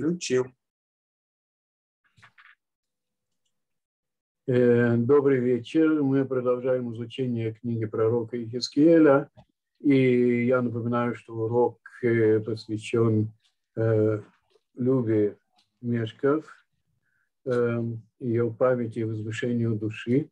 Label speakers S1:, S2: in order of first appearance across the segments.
S1: Включил.
S2: Э, добрый вечер. Мы продолжаем изучение книги пророка Ихискеля. И я напоминаю, что урок э, посвящен э, Любе Мешков, ее памяти и возвышению души.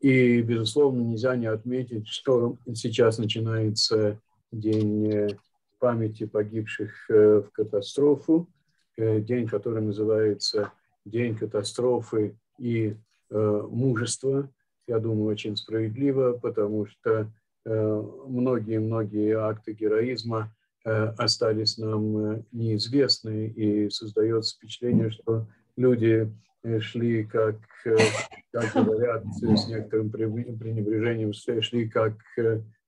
S2: И, безусловно, нельзя не отметить, что сейчас начинается День памяти погибших в катастрофу, день, который называется День катастрофы и Э, мужество, я думаю, очень справедливо, потому что многие-многие э, акты героизма э, остались нам неизвестны, и создается впечатление, что люди шли, как, как говорят, с некоторым пренебрежением, шли как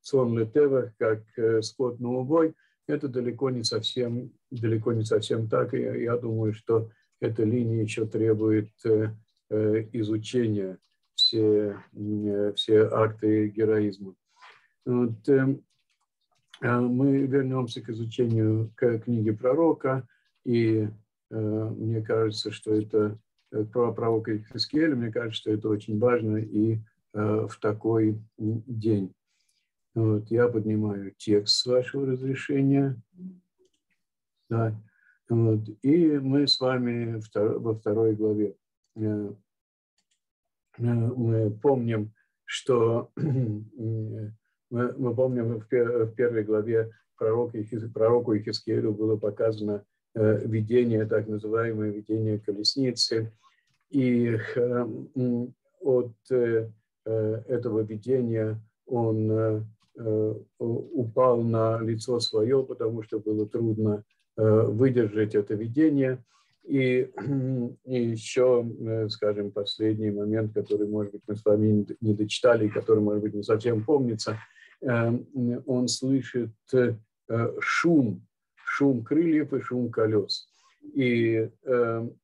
S2: сон летевых, как скот на убой. Это далеко не совсем, далеко не совсем так, и я думаю, что эта линия еще требует Э, изучения все, э, все акты героизма. Вот, э, мы вернемся к изучению к книги пророка, и мне кажется, что это про пророка Ихискеля, мне кажется, что это очень важно и в такой день. Вот, я поднимаю текст с вашего разрешения. Да. Вот, и мы с вами во второй главе. Э, э, мы помним, что мы, мы помним в первой главе пророка, пророку Ихискелю было показано э, видение, так называемое видение колесницы. И от этого видения он упал на лицо свое, потому что было трудно выдержать это видение – и, и еще, э, скажем, последний момент, который, может быть, мы с вами не дочитали, который, может быть, не совсем помнится, эм, он слышит э, шум, шум крыльев и шум колес. И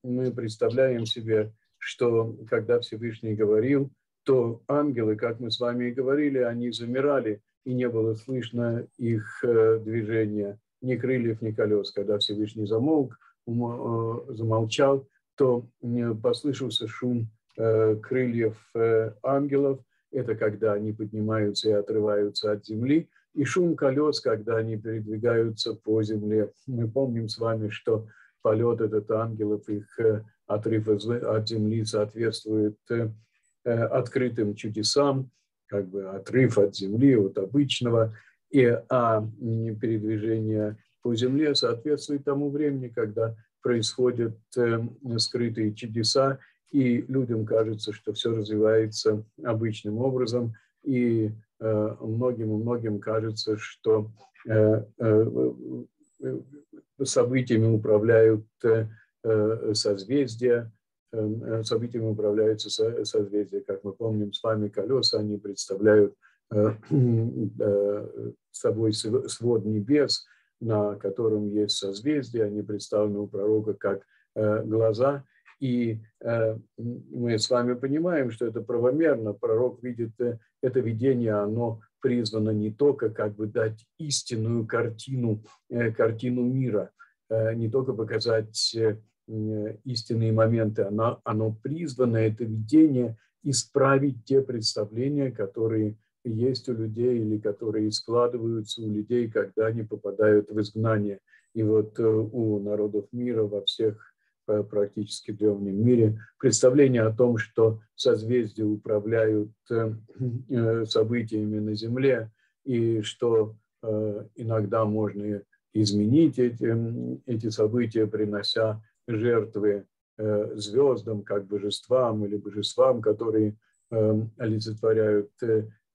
S2: мы представляем себе, что когда Всевышний говорил, то ангелы, как мы с вами и говорили, они замирали, и не было слышно их э, движения, ни крыльев, ни колес. Когда Всевышний замолк, Э, замолчал, то послышался шум э, крыльев ангелов. Это когда они поднимаются и отрываются от земли. И шум колес, когда они передвигаются по земле. Мы помним с вами, что полет этот ангелов, их отрыв от земли соответствует открытым чудесам, как бы отрыв от земли, от обычного, и а передвижение по Земле соответствует тому времени, когда происходят э, скрытые чудеса, и людям кажется, что все развивается обычным образом, и э, многим и многим кажется, что э, событиями управляют созвездия, событиями управляются созвездия. Как мы помним с вами, колеса, они представляют собой свод небес, на котором есть созвездия, они представлены у пророка как э, глаза. И э, мы с вами понимаем, что это правомерно. Пророк видит э, это видение, оно призвано не только как бы дать истинную картину, картину мира, не только показать истинные моменты, оно, оно призвано, это видение, исправить те представления, которые есть у людей или которые складываются у людей, когда они попадают в изгнание. И вот э, у народов мира во всех э, практически древнем мире представление о том, что созвездия управляют э, событиями на Земле и что иногда можно изменить эти, эти события, принося жертвы звездам, как божествам или божествам, которые олицетворяют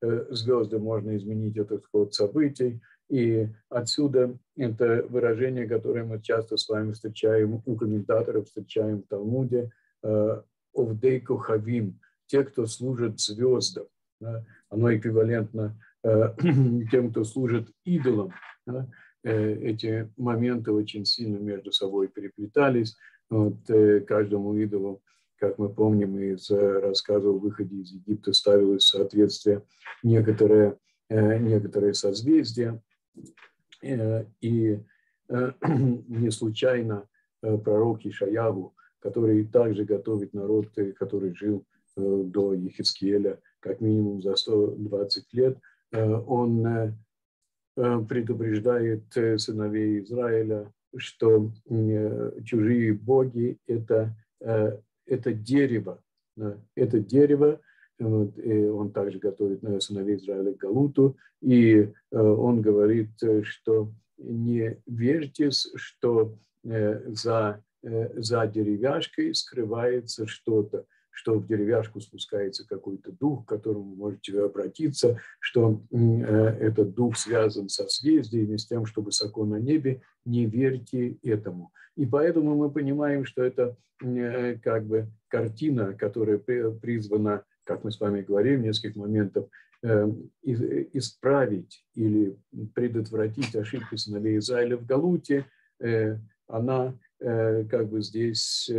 S2: Э, звезды можно изменить этот ход событий. И отсюда это выражение, которое мы часто с вами встречаем у комментаторов, встречаем в Талмуде, э, «овдейку хавим», те, кто служит звездам. Оно эквивалентно э, тем, кто служит идолам. Эти моменты очень сильно между собой переплетались. Вот, каждому идолу как мы помним из рассказа о выходе из Египта, ставилось соответствие некоторые, э, некоторые созвездия. Э, и э, не случайно пророк Ишаяву, который также готовит народ, который жил до Ехискеля как минимум за 120 лет. Он предупреждает сыновей Израиля, что чужие боги – это, это дерево, это дерево, и он также готовит на сыновей Израиля Галуту, и он говорит, что не верьтесь, что за, за деревяшкой скрывается что-то, что в деревяшку спускается какой-то дух, к которому можете обратиться, что этот дух связан со созвездиями, с тем, что высоко на небе, не верьте этому. И поэтому мы понимаем, что это как бы картина, которая призвана, как мы с вами говорили в нескольких моментах, исправить или предотвратить ошибки сыновей Израиля в Галуте, она как бы здесь,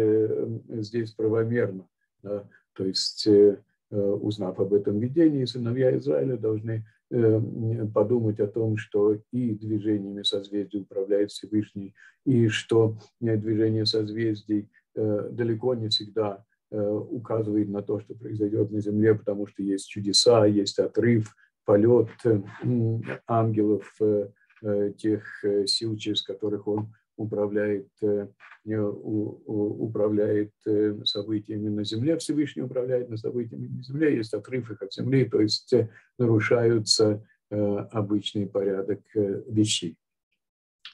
S2: здесь правомерна. То есть, э, э, узнав об этом видении, сыновья Израиля должны э, подумать о том, что и движениями созвездий управляет Всевышний, и что движение созвездий далеко не всегда указывает на то, что произойдет на Земле, потому что есть чудеса, есть отрыв, полет ангелов, тех сил, через которых он управляет, э, управляет э, событиями на Земле, Всевышний управляет на событиями на Земле, есть отрыв их от Земли, то есть э, нарушаются обычный порядок вещей.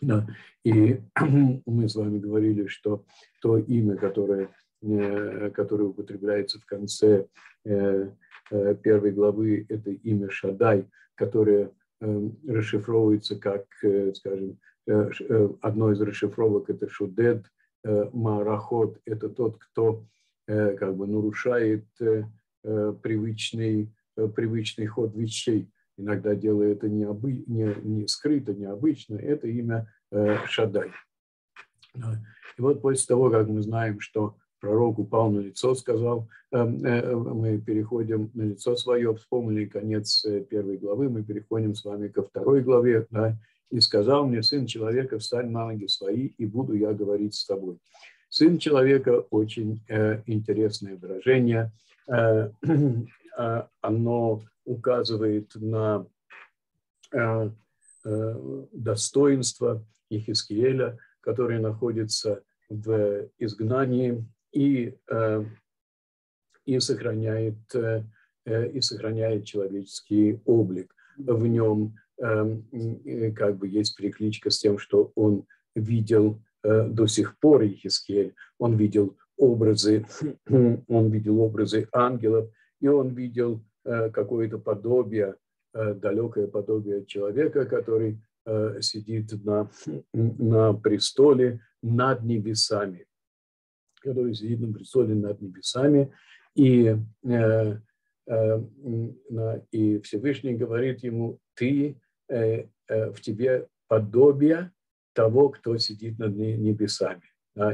S2: Да. И мы с вами говорили, что то имя, которое, которое употребляется в конце первой главы, это имя Шадай, которое расшифровывается как, скажем, Э, э, одно из расшифровок это Шудед, э, Марахот – это тот, кто как бы нарушает привычный, привычный ход вещей. Иногда делая это не, обы, не, не скрыто, необычно. Это имя Шадай. И вот после того, как мы знаем, что пророк упал на лицо, сказал, мы переходим на лицо свое, вспомнили конец первой главы, мы переходим с вами ко второй главе, да, и сказал мне, сын человека, встань на ноги свои, и буду я говорить с тобой. Сын человека – очень э, интересное выражение. Э, э, оно указывает на э, э, достоинство Ихискиеля, который находится в изгнании и, э, и, сохраняет, э, и сохраняет человеческий облик. В нем Эм, как бы есть перекличка с тем, что он видел э, до сих пор Ехискель, он видел образы, он видел образы ангелов, и он видел э, какое-то подобие, э, далекое подобие человека, который сидит на, на престоле над небесами, который сидит на престоле над небесами, и, и Всевышний говорит ему, ты Э, э, в тебе подобие того, кто сидит над небесами.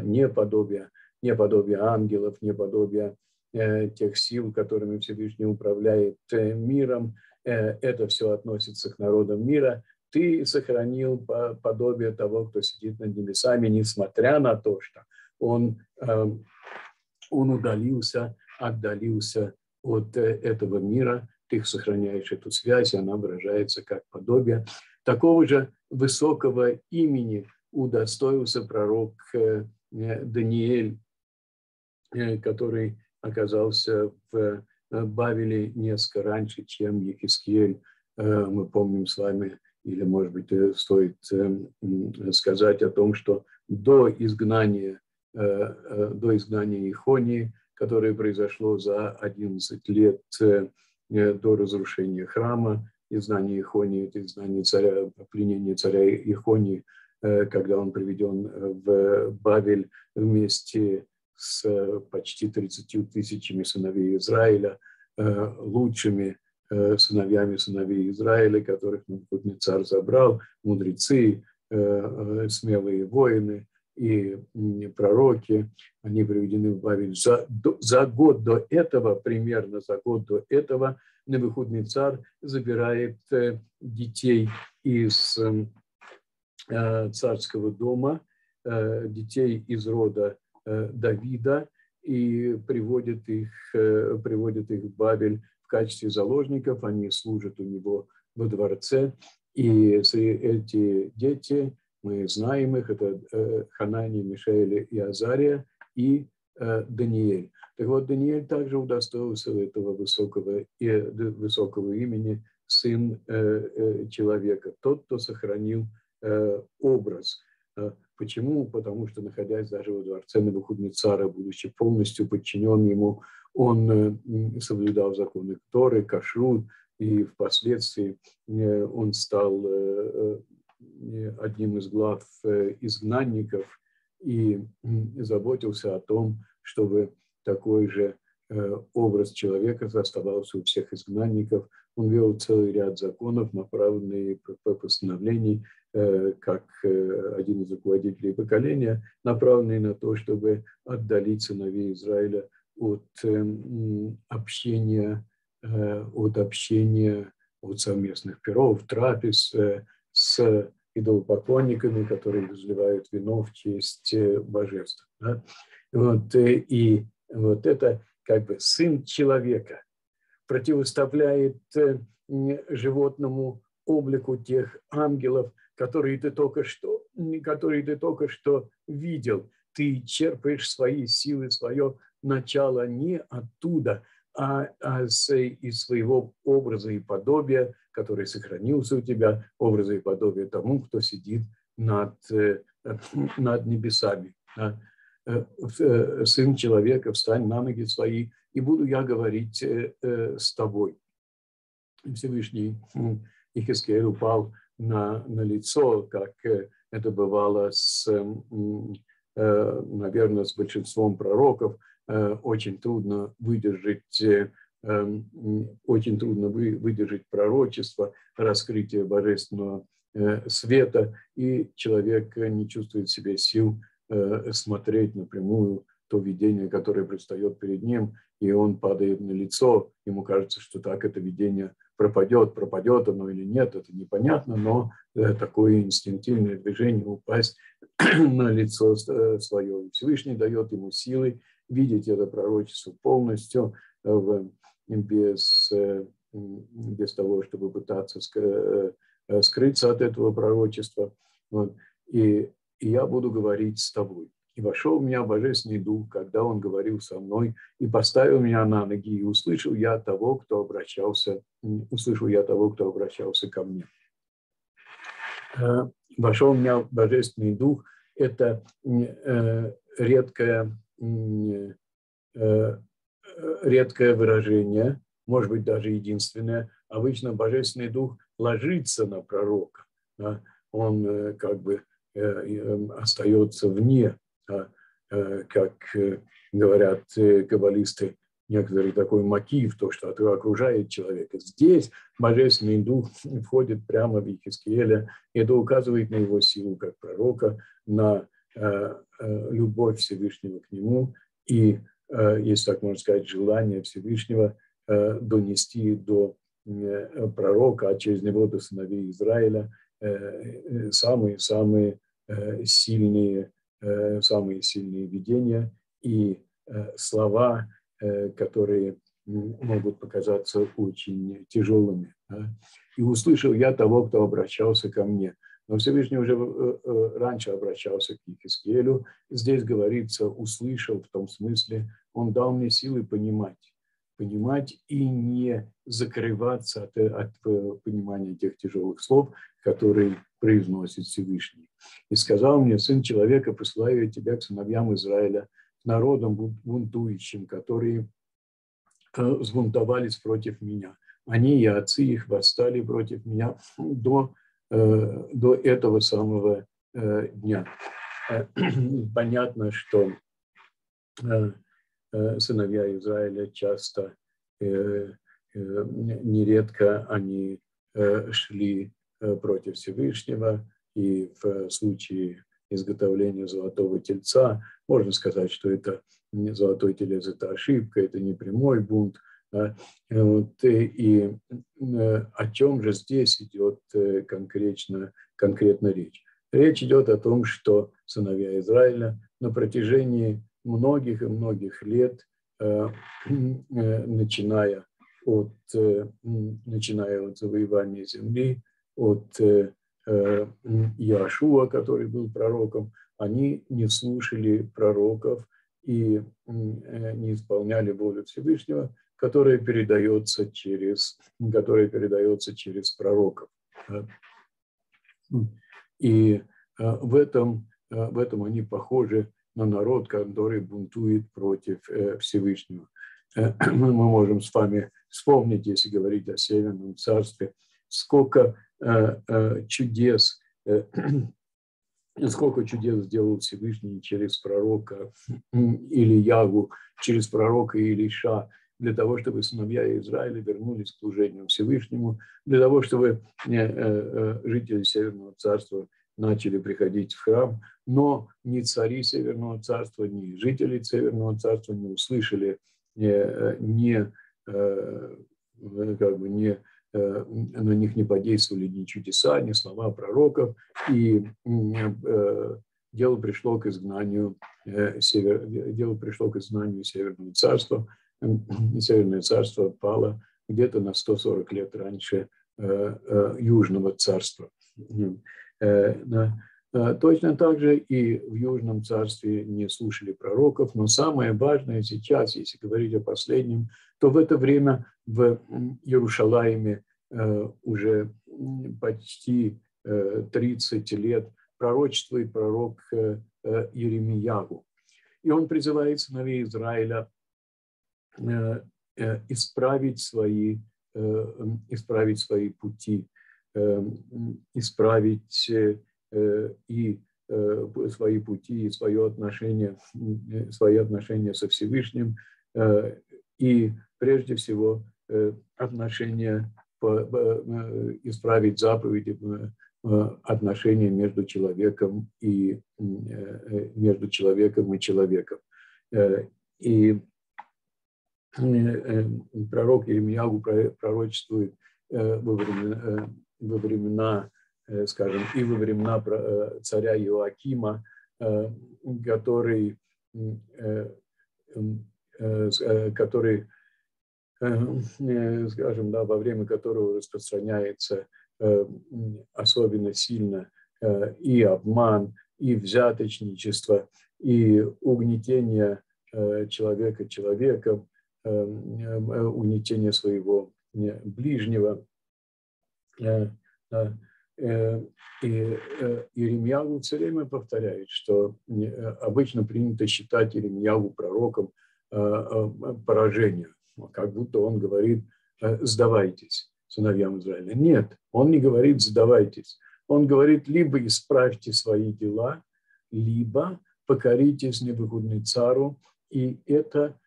S2: Не подобие, не подобие ангелов, не подобие э, тех сил, которыми Всевышний управляет миром. Это все относится к народам мира. Ты сохранил подобие того, кто сидит над небесами, несмотря на то, что он, эм, он удалился, отдалился от этого мира, ты сохраняешь эту связь, она выражается как подобие. Такого же высокого имени удостоился пророк э, Даниэль, э, который оказался в э, Бавиле несколько раньше, чем Ехискиель. Мы помним с вами, или, может быть, стоит сказать о том, что до изгнания, до изгнания Ихонии, которое произошло за 11 лет Э, до разрушения храма, изгнание Ихонии, это изгнание царя, пленение царя Ихонии, э, когда он приведен э, в Бавель вместе с почти 30 тысячами сыновей Израиля, лучшими сыновьями сыновей Израиля, которых царь забрал, мудрецы, смелые воины и пророки, они приведены в Бавель. За, за год до этого, примерно за год до этого, Навыходный царь забирает э, детей из эм, э, царского дома детей из рода Давида и приводит их, приводит их в Бабель в качестве заложников. Они служат у него во дворце. И эти дети, мы знаем их, это Ханани, Мишель и Азария, и Даниэль. Так вот, Даниэль также удостоился этого высокого, высокого имени сын человека, тот, кто сохранил образ. Почему? Потому что, находясь даже во дворце Навуходнецара, будучи полностью подчинен ему, он соблюдал законы Торы, кашрут, и впоследствии он стал одним из глав изгнанников и заботился о том, чтобы такой же э, образ человека оставался у всех изгнанников. Он вел целый ряд законов, направленные по постановлений, э, как э, один из руководителей поколения, направленные на то, чтобы отдалить сыновей Израиля от общения, от общения, от совместных перов, трапез с идолопоклонниками, которые разливают вино в честь божеств. Да? Вот, и вот это как бы сын человека противоставляет э, животному облику тех ангелов, которые ты только что, которые ты только что видел. Ты черпаешь свои силы, свое начало не оттуда, а, а с, из своего образа и подобия, который сохранился у тебя, образа и подобия тому, кто сидит над, э, над небесами. Э, э, сын человека, встань на ноги свои, и буду я говорить с тобой. Всевышний Ихискель упал на, на лицо, как это бывало с, наверное, с большинством пророков. Очень трудно выдержать очень трудно выдержать пророчество, раскрытие божественного света, и человек не чувствует в себе сил Э, смотреть напрямую то видение, которое предстает перед ним, и он падает на лицо, ему кажется, что так это видение пропадет, пропадет оно или нет, это непонятно, но э, такое инстинктивное движение упасть на лицо э, свое. Всевышний дает ему силы видеть это пророчество полностью, без, без того, чтобы пытаться скрыться от этого пророчества. И и я буду говорить с тобой. И вошел в меня Божественный Дух, когда Он говорил со мной, и поставил меня на ноги, и услышал я того, кто обращался, услышал я того, кто обращался ко мне. Э, вошел в меня Божественный Дух – это э, редкое, э, редкое выражение, может быть, даже единственное. Обычно Божественный Дух ложится на пророка. Он как бы Э, остается вне, э, как э, говорят каббалисты, некоторый такой мотив, то, что окружает человека. Здесь Божественный Дух входит прямо в Ехискеля, и это указывает на его силу как пророка, на любовь Всевышнего к нему и, если так можно сказать, желание Всевышнего донести до пророка, а через него до сыновей Израиля самые-самые Э, сильные, э, самые сильные видения и э, слова, которые могут показаться очень тяжелыми. И услышал я того, кто обращался ко мне. Но Всевышний уже раньше обращался к Ехискелю. Здесь говорится «услышал» в том смысле, он дал мне силы понимать. Понимать и не закрываться от, от понимания тех тяжелых слов, которые произносит Всевышний. И сказал мне, сын человека, посылаю я тебя к сыновьям Израиля, народам бунтующим, которые э, взбунтовались против меня. Они и отцы их восстали против меня до, э, до этого самого э, дня. Понятно, что сыновья Израиля часто, нередко они шли Э, против Всевышнего, и в случае изготовления золотого тельца можно сказать, что это золотой телец, это ошибка, это не прямой бунт. Вот, и э, о чем же здесь идет э, конкретно, конкретно речь? Речь идет о том, что сыновья Израиля на протяжении многих и многих лет, начиная от, начиная от завоевания земли, от Иошуа, который был пророком, они не слушали пророков и не исполняли волю Всевышнего, которая передается через, которая передается через пророков. И в этом, в этом они похожи на народ, который бунтует против Всевышнего. Мы можем с вами вспомнить, если говорить о Северном Царстве, сколько чудес, сколько чудес сделал Всевышний через пророка или Ягу, через пророка Илиша, для того, чтобы сыновья Израиля вернулись к служению Всевышнему, для того, чтобы э, э, жители Северного Царства начали приходить в храм, но ни цари Северного Царства, ни жители Северного Царства не услышали, э, не, как бы не, на них не подействовали ни чудеса, ни слова пророков, и дело пришло к изгнанию, север, дело пришло к изгнанию Северного Царства – Северное царство пало где-то на 140 лет раньше э, э, Южного царства. Э, точно так же и в Южном царстве не слушали пророков, но самое важное сейчас, если говорить о последнем, то в это время в Иерушалаиме уже почти 30 лет пророчествует пророк Еремиягу. И он призывает сыновей Израиля исправить свои, э, исправить свои пути, исправить и свои пути, и свое отношение, свои отношения со Всевышним, и прежде всего отношения, исправить заповеди отношения между человеком и между человеком и человеком. И Э, э, пророк Иеремьягу пророчествует э, во времена, во времена, скажем, и во времена царя Иоакима, который, который скажем, да, во время которого распространяется особенно сильно и обман, и взяточничество, и угнетение человека человеком, э, угнетение своего ближнего. Э, э, и Иеремьяву все время повторяет, что обычно принято считать Иеремьяву пророком поражения, как будто он говорит «сдавайтесь» сыновьям Израиля. Нет, он не говорит «сдавайтесь». Он говорит либо исправьте свои дела, либо покоритесь цару и это Э,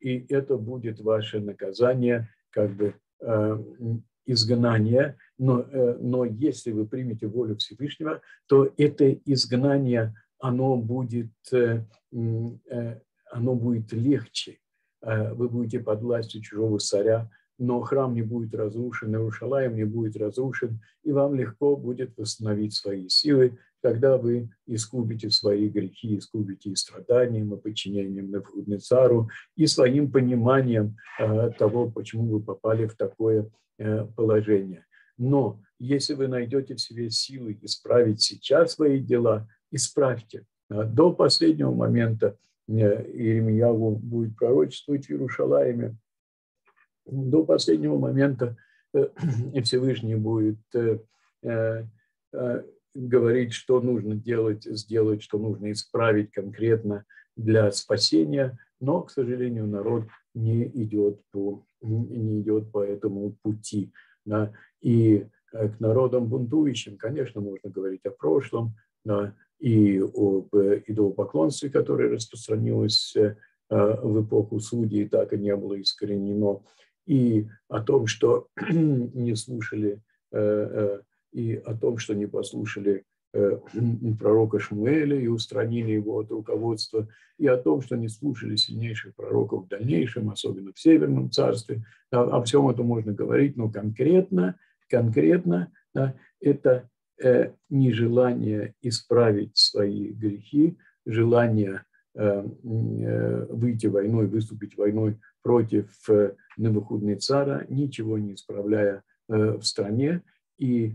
S2: и это будет ваше наказание, как бы э, изгнание. Но, э, но если вы примете волю Всевышнего, то это изгнание, оно будет, оно будет легче. Вы будете под властью чужого царя, но храм не будет разрушен, Иерушалаем не будет разрушен, и вам легко будет восстановить свои силы, когда вы искупите свои грехи, искупите и страданием, и подчинением Навуходнецару, и своим пониманием э, того, почему вы попали в такое э, положение. Но если вы найдете в себе силы исправить сейчас свои дела, исправьте. Э, до последнего момента Иеремьяву будет пророчествовать в Иерушалаиме, до последнего момента э, Всевышний будет э, э, говорить, что нужно делать, сделать, что нужно исправить конкретно для спасения, но, к сожалению, народ не идет по, не идет по этому пути. Да. И к народам бунтующим, конечно, можно говорить о прошлом, да, и об идолопоклонстве, которое распространилось в эпоху судей, так и не было искоренено и о том, что не слушали, э, э, и о том, что не послушали э, пророка Шмуэля и устранили его от руководства, и о том, что не слушали сильнейших пророков в дальнейшем, особенно в Северном царстве. О всем этом можно говорить, но конкретно, конкретно да, это нежелание исправить свои грехи, желание выйти войной, выступить войной против цара, ничего не исправляя в стране и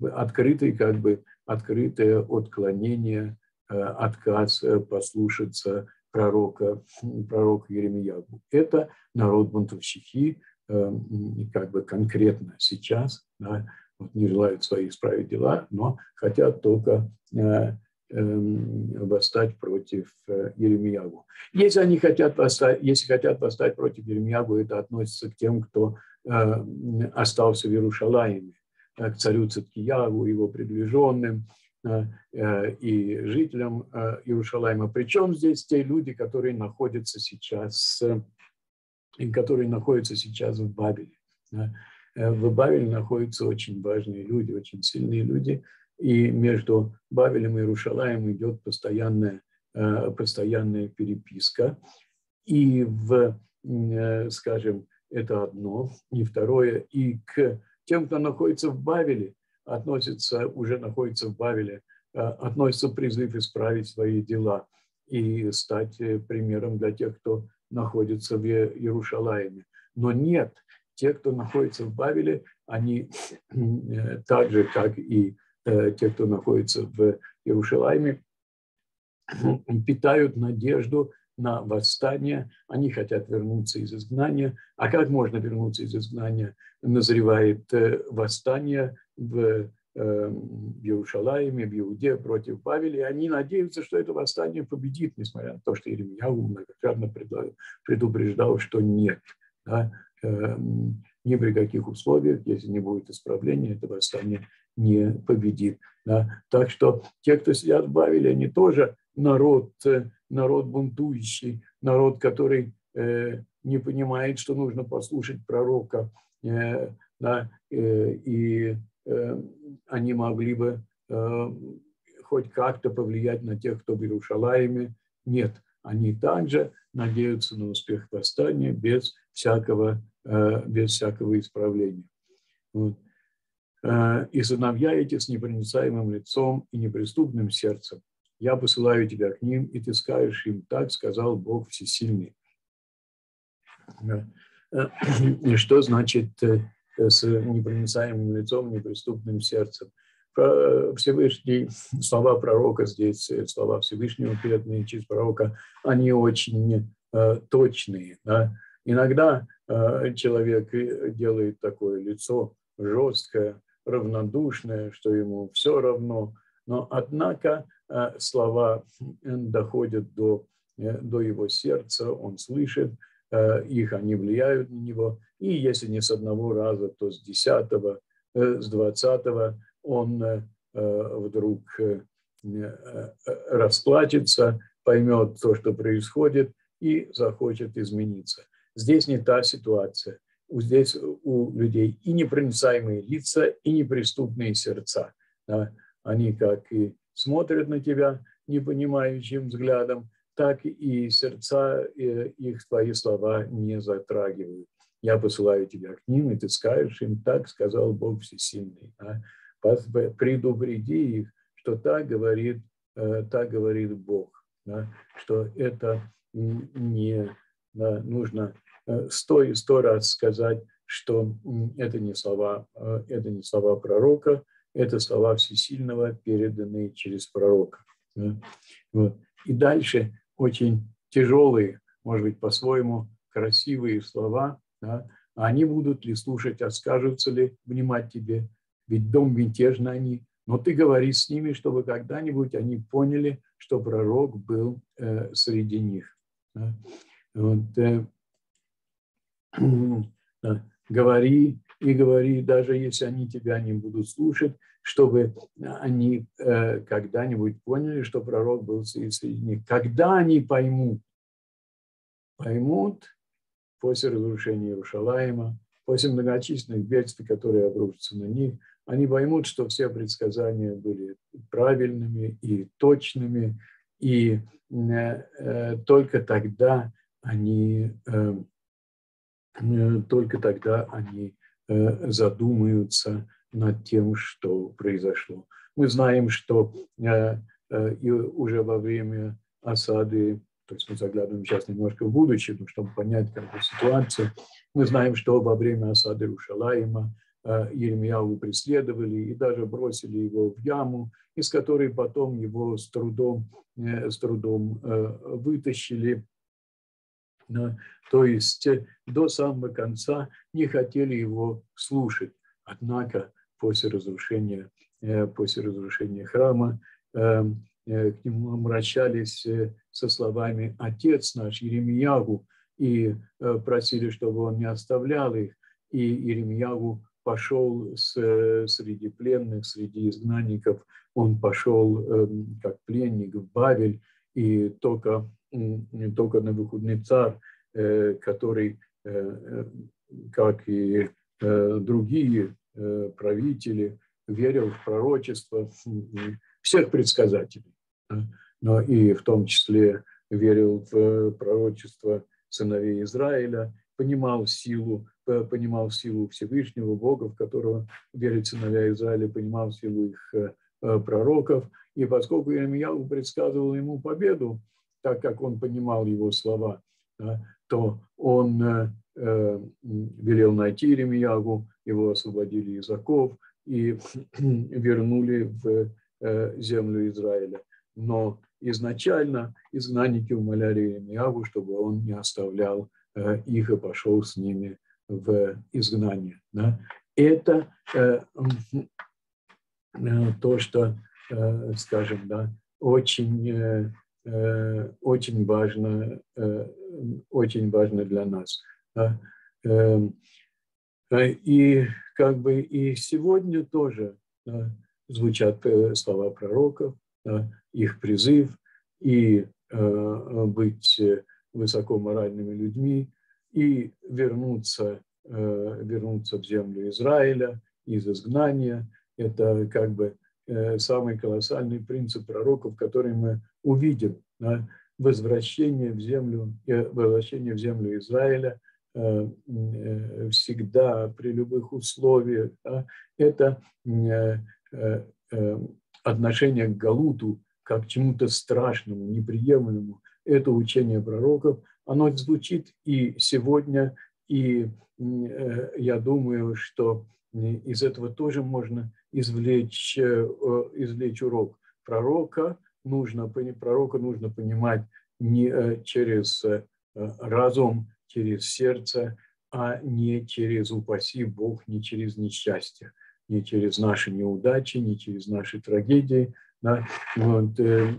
S2: открытый как бы открытое отклонение, отказ послушаться пророка, пророка Еремиягу. Это народ бунтовщики, как бы конкретно сейчас, да, вот не желают свои исправить дела, но хотят только э, эм, восстать против э, Еремиягу. Если они хотят восстать, если хотят восстать против Еремиягу, это относится к тем, кто э, остался в Иерушалаиме, к царю Циткиягу, его приближенным и жителям Иерушалайма. Причем здесь те люди, которые находятся сейчас, которые находятся сейчас в Бабеле. Э, в Бавеле находятся очень важные люди, очень сильные люди, и между Бавелем и Иерушалаем идет постоянная, э, постоянная переписка. И в, э, скажем, это одно, и второе, и к тем, кто находится в Бавеле, относится, уже находится в Бавеле, относится призыв исправить свои дела и стать примером для тех, кто находится в Иерушалаиме. Но нет, те, кто находится в Бавеле, они э, так же, как и э, те, кто находится в Иерушалайме, питают надежду на восстание, они хотят вернуться из изгнания. А как можно вернуться из изгнания? Назревает э, восстание в, в Иерушалайме, в Иуде против Павеля, и они надеются, что это восстание победит, несмотря на то, что Иеремьяу многократно предупреждал, что нет. Да? Эм, ни при каких условиях, если не будет исправления, это восстание не победит. Да? Так что те, кто сидят в Бавеле, они тоже народ, э, народ бунтующий, народ, который э, не понимает, что нужно послушать пророка, э, да, э, и они могли бы хоть как-то повлиять на тех, кто в Иерушалаиме. Нет, они также надеются на успех восстания без всякого, без всякого исправления. Вот. «И сыновья эти с непроницаемым лицом и неприступным сердцем. Я посылаю тебя к ним, и ты скажешь им, так сказал Бог Всесильный». Э, что значит с непроницаемым лицом, неприступным сердцем? Всевышний, слова пророка здесь, слова Всевышнего, переданные через пророка, они очень э, точные. Да? Иногда э, человек делает такое лицо жесткое, равнодушное, что ему все равно, но однако э, слова доходят до, до его сердца, он слышит их, они влияют на него, и если не с одного раза, то с десятого, с двадцатого он э, вдруг э, э, расплачется, поймет то, что происходит, и захочет измениться. Здесь не та ситуация. Здесь у людей и непроницаемые лица, и неприступные сердца. Они как и смотрят на тебя непонимающим взглядом, так и сердца их твои слова не затрагивают. Я посылаю тебя к ним, и ты скажешь им, так сказал Бог Всесильный. Да? предупреди их, что так говорит, э, так говорит Бог, да, что это не да, нужно э, сто и сто раз сказать, что это не слова, э, это не слова пророка, это слова Всесильного, переданные через пророка. И дальше очень тяжелые, может быть, по-своему красивые слова, да, они будут ли слушать, а скажутся ли внимать тебе, ведь дом мятежный они. Но ты говори с ними, чтобы когда-нибудь они поняли, что пророк был э, среди них. Да? Вот, э, э, говори и говори, даже если они тебя не будут слушать, чтобы они э, когда-нибудь поняли, что пророк был среди них. Когда они поймут, поймут после разрушения Иерушалаема, после многочисленных бедствий, которые обрушатся на них, они поймут, что все предсказания были правильными и точными, и э, только тогда они, э, э, только тогда они задумаются над тем, что произошло. Мы знаем, что и уже во время осады, то есть мы заглядываем сейчас немножко в будущее, ну, чтобы понять как бы, ситуацию, мы знаем, что во время осады Рушалаима Еремьяву преследовали и даже бросили его в яму, из которой потом его с трудом, с трудом вытащили. То есть до самого конца не хотели его слушать. Однако после разрушения, после разрушения храма Э, к нему обращались э, со словами «Отец наш, Еремиягу», и э, просили, чтобы он не оставлял их. И Еремиягу пошел с, среди пленных, среди изгнанников, он пошел эм, как пленник в Бавель, и только, только на выходный царь, который, как и другие правители, верил в пророчество всех предсказателей но и в том числе верил в пророчество сыновей Израиля, понимал силу, понимал силу Всевышнего Бога, в которого верят сыновья Израиля, понимал силу их э, пророков. И поскольку Иеремьяу предсказывал ему победу, так как он понимал его слова, то он э, э, велел найти Иеремьягу, его освободили из оков и вернули в землю Израиля но изначально изгнанники умоляли Иеремияву, чтобы он не оставлял э, их и пошел с ними в изгнание. Это э, э, то, что, скажем, да, очень, очень важно, очень важно для нас. Эм, и как бы и сегодня тоже звучат слова пророков, их призыв и э, быть высоко моральными людьми и вернуться, э, вернуться в землю Израиля из изгнания. Это как бы э, самый колоссальный принцип пророков, который мы увидим. Возвращение в землю, возвращение в землю Израиля всегда при любых условиях. Это отношение к Галуту как к чему-то страшному, неприемлемому. Это учение пророков, оно звучит и сегодня, и э, я думаю, что из этого тоже можно извлечь, э, извлечь урок. Пророка нужно, пророка нужно понимать не э, через разум, через сердце, а не через, упаси Бог, не через несчастье, не через наши неудачи, не через наши трагедии – да? Вот, э,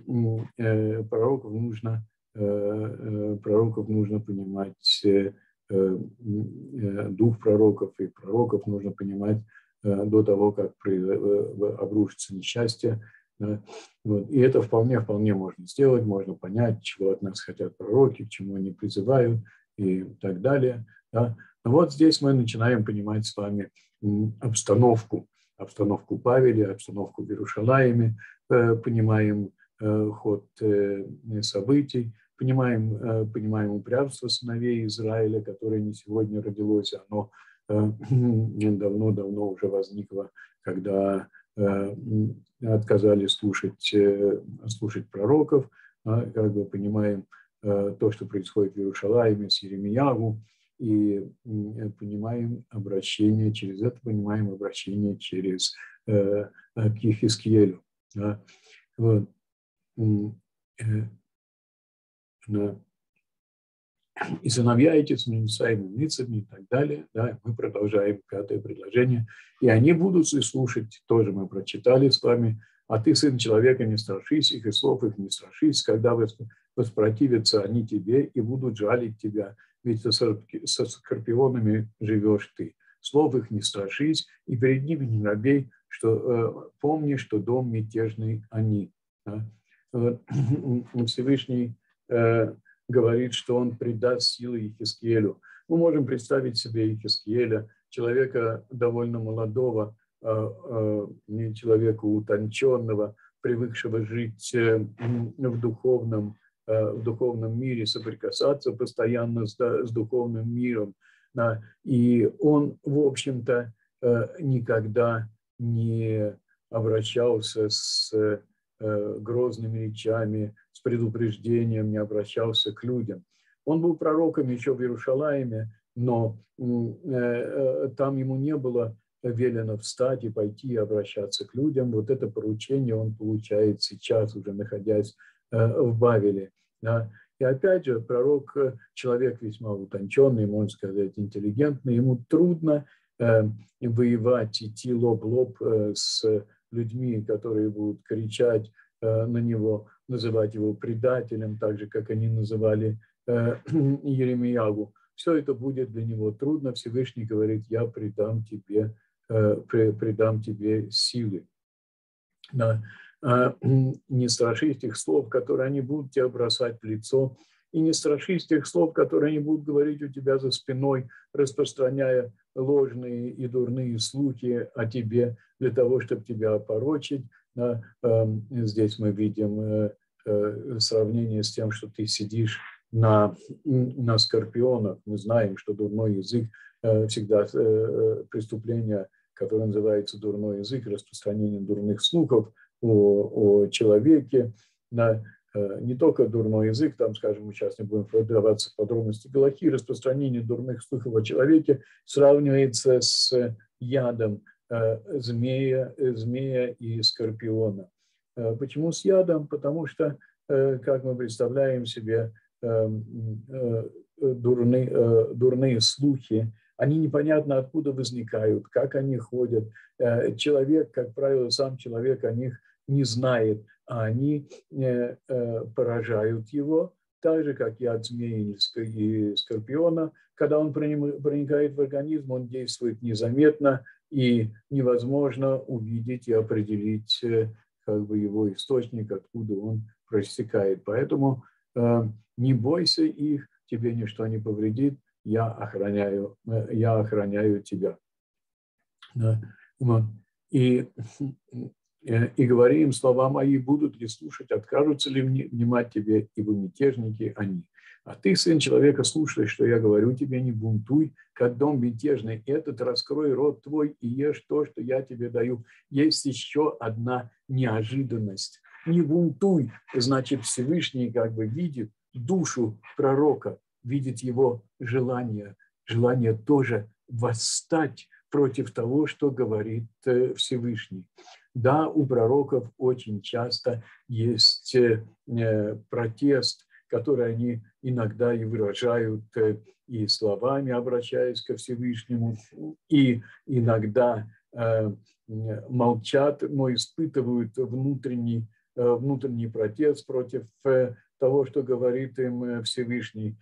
S2: э, пророков нужно э, пророков нужно понимать дух пророков и пророков нужно понимать до того, как обрушится несчастье. Да? Вот. И это вполне, вполне можно сделать, можно понять, чего от нас хотят пророки, к чему они призывают и так далее. Да? Но вот здесь мы начинаем понимать с вами обстановку, обстановку Павеля, обстановку в Иерушалаиме, Э, понимаем э, ход э, событий, понимаем, понимаем упрямство сыновей Израиля, которое не сегодня родилось, оно давно-давно уже возникло, когда отказали слушать, слушать пророков, а, как бы понимаем то, что происходит в Иерушалайме с Еремиягу, и понимаем обращение через это, понимаем обращение через к Ехискиелю. Да? Вот. Э. И сыновья эти с своими лицами и так далее. Да, мы продолжаем пятое предложение. И они будут и слушать, тоже мы прочитали с вами. А ты, сын человека, не страшись их, и слов их не страшись, когда воспротивятся они тебе и будут жалить тебя, ведь со скорпионами живешь ты. Слов их не страшись, и перед ними не робей, что э, помни, что дом мятежный они. Да? Всевышний э, говорит, что он придаст силы Ехискелю. Мы можем представить себе Ехискеля, человека довольно молодого, э, не человека утонченного, привыкшего жить в духовном, в духовном мире, соприкасаться постоянно с, духовным миром, и он, в общем-то, никогда не обращался с грозными речами, с предупреждением, не обращался к людям. Он был пророком еще в Иерушалаиме, но там ему не было велено встать и пойти и обращаться к людям. Вот это поручение он получает сейчас, уже находясь в Бавеле. И опять же, пророк э, – человек весьма утонченный, можно сказать, интеллигентный. Ему трудно э, воевать, идти лоб-лоб э, с людьми, которые будут кричать на него, называть его предателем, так же, как они называли Еремиягу. Все это будет для него трудно. Всевышний говорит, я придам тебе, придам тебе силы. А, не страшись тех слов, которые они будут тебя бросать в лицо, и не страшись тех слов, которые они будут говорить у тебя за спиной, распространяя ложные и дурные слухи о тебе для того, чтобы тебя опорочить. Здесь мы видим э, э, сравнение с тем, что ты сидишь на, на скорпионах. Мы знаем, что дурной язык э, всегда преступление, которое называется дурной язык, распространение дурных слухов – о, о человеке, на не только дурной язык, там, скажем, мы сейчас не будем вдаваться в подробности Галахи, распространение дурных слухов о человеке сравнивается с ядом э, змея, змея и скорпиона. Э, почему с ядом? Потому что, как мы представляем себе, дурные, дурные слухи, они непонятно откуда возникают, как они ходят. Человек, как правило, сам человек о них не знает, они э, э, поражают его, так же, как яд змеи и скорпиона. Когда он проникает в организм, он действует незаметно, и невозможно увидеть и определить э, как бы его источник, откуда он проистекает. Поэтому не бойся их, тебе ничто не повредит, я охраняю, я охраняю тебя. И и говори им, слова мои будут ли слушать, откажутся ли внимать тебе, ибо мятежники они. А ты, сын человека, слушай, что я говорю тебе, не бунтуй, как дом мятежный этот, раскрой рот твой и ешь то, что я тебе даю. Есть еще одна неожиданность. Не бунтуй, значит, Всевышний как бы видит душу пророка, видит его желание, желание тоже восстать против того, что говорит э, Всевышний. Да, у пророков очень часто есть э, э, протест, который они иногда и выражают и словами, обращаясь ко Всевышнему, и иногда молчат, но испытывают внутренний, внутренний протест против того, что говорит им Всевышний.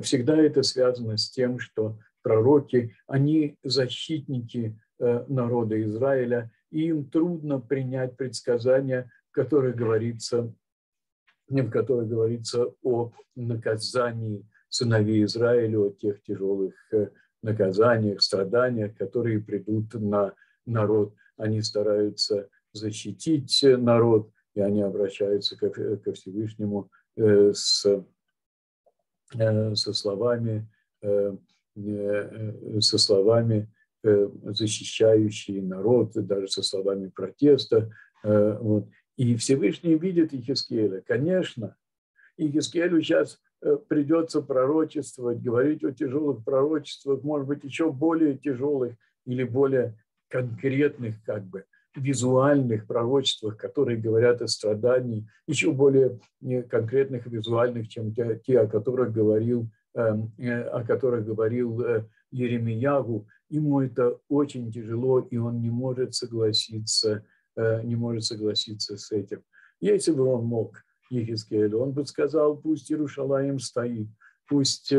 S2: Всегда это связано с тем, что пророки, они защитники э, народа Израиля, и им трудно принять предсказания, в которых говорится, в которых говорится о наказании сыновей Израиля, о тех тяжелых э, наказаниях, страданиях, которые придут на народ. Они стараются защитить народ, и они обращаются ко, Всевышнему э, с, со словами Э, со словами, э, защищающие народ, даже со словами протеста. Э, вот. И Всевышний видит Ихискеля. Конечно, Ихискелю сейчас придется пророчествовать, говорить о тяжелых пророчествах, может быть, еще более тяжелых или более конкретных, как бы, визуальных пророчествах, которые говорят о страдании, еще более конкретных визуальных, чем те, те о которых говорил Эм, э, о которых говорил э, Еремиягу, ему это очень тяжело, и он не может согласиться, э, не может согласиться с этим. Если бы он мог, Ехискель, он бы сказал, пусть Иерушалаем стоит, пусть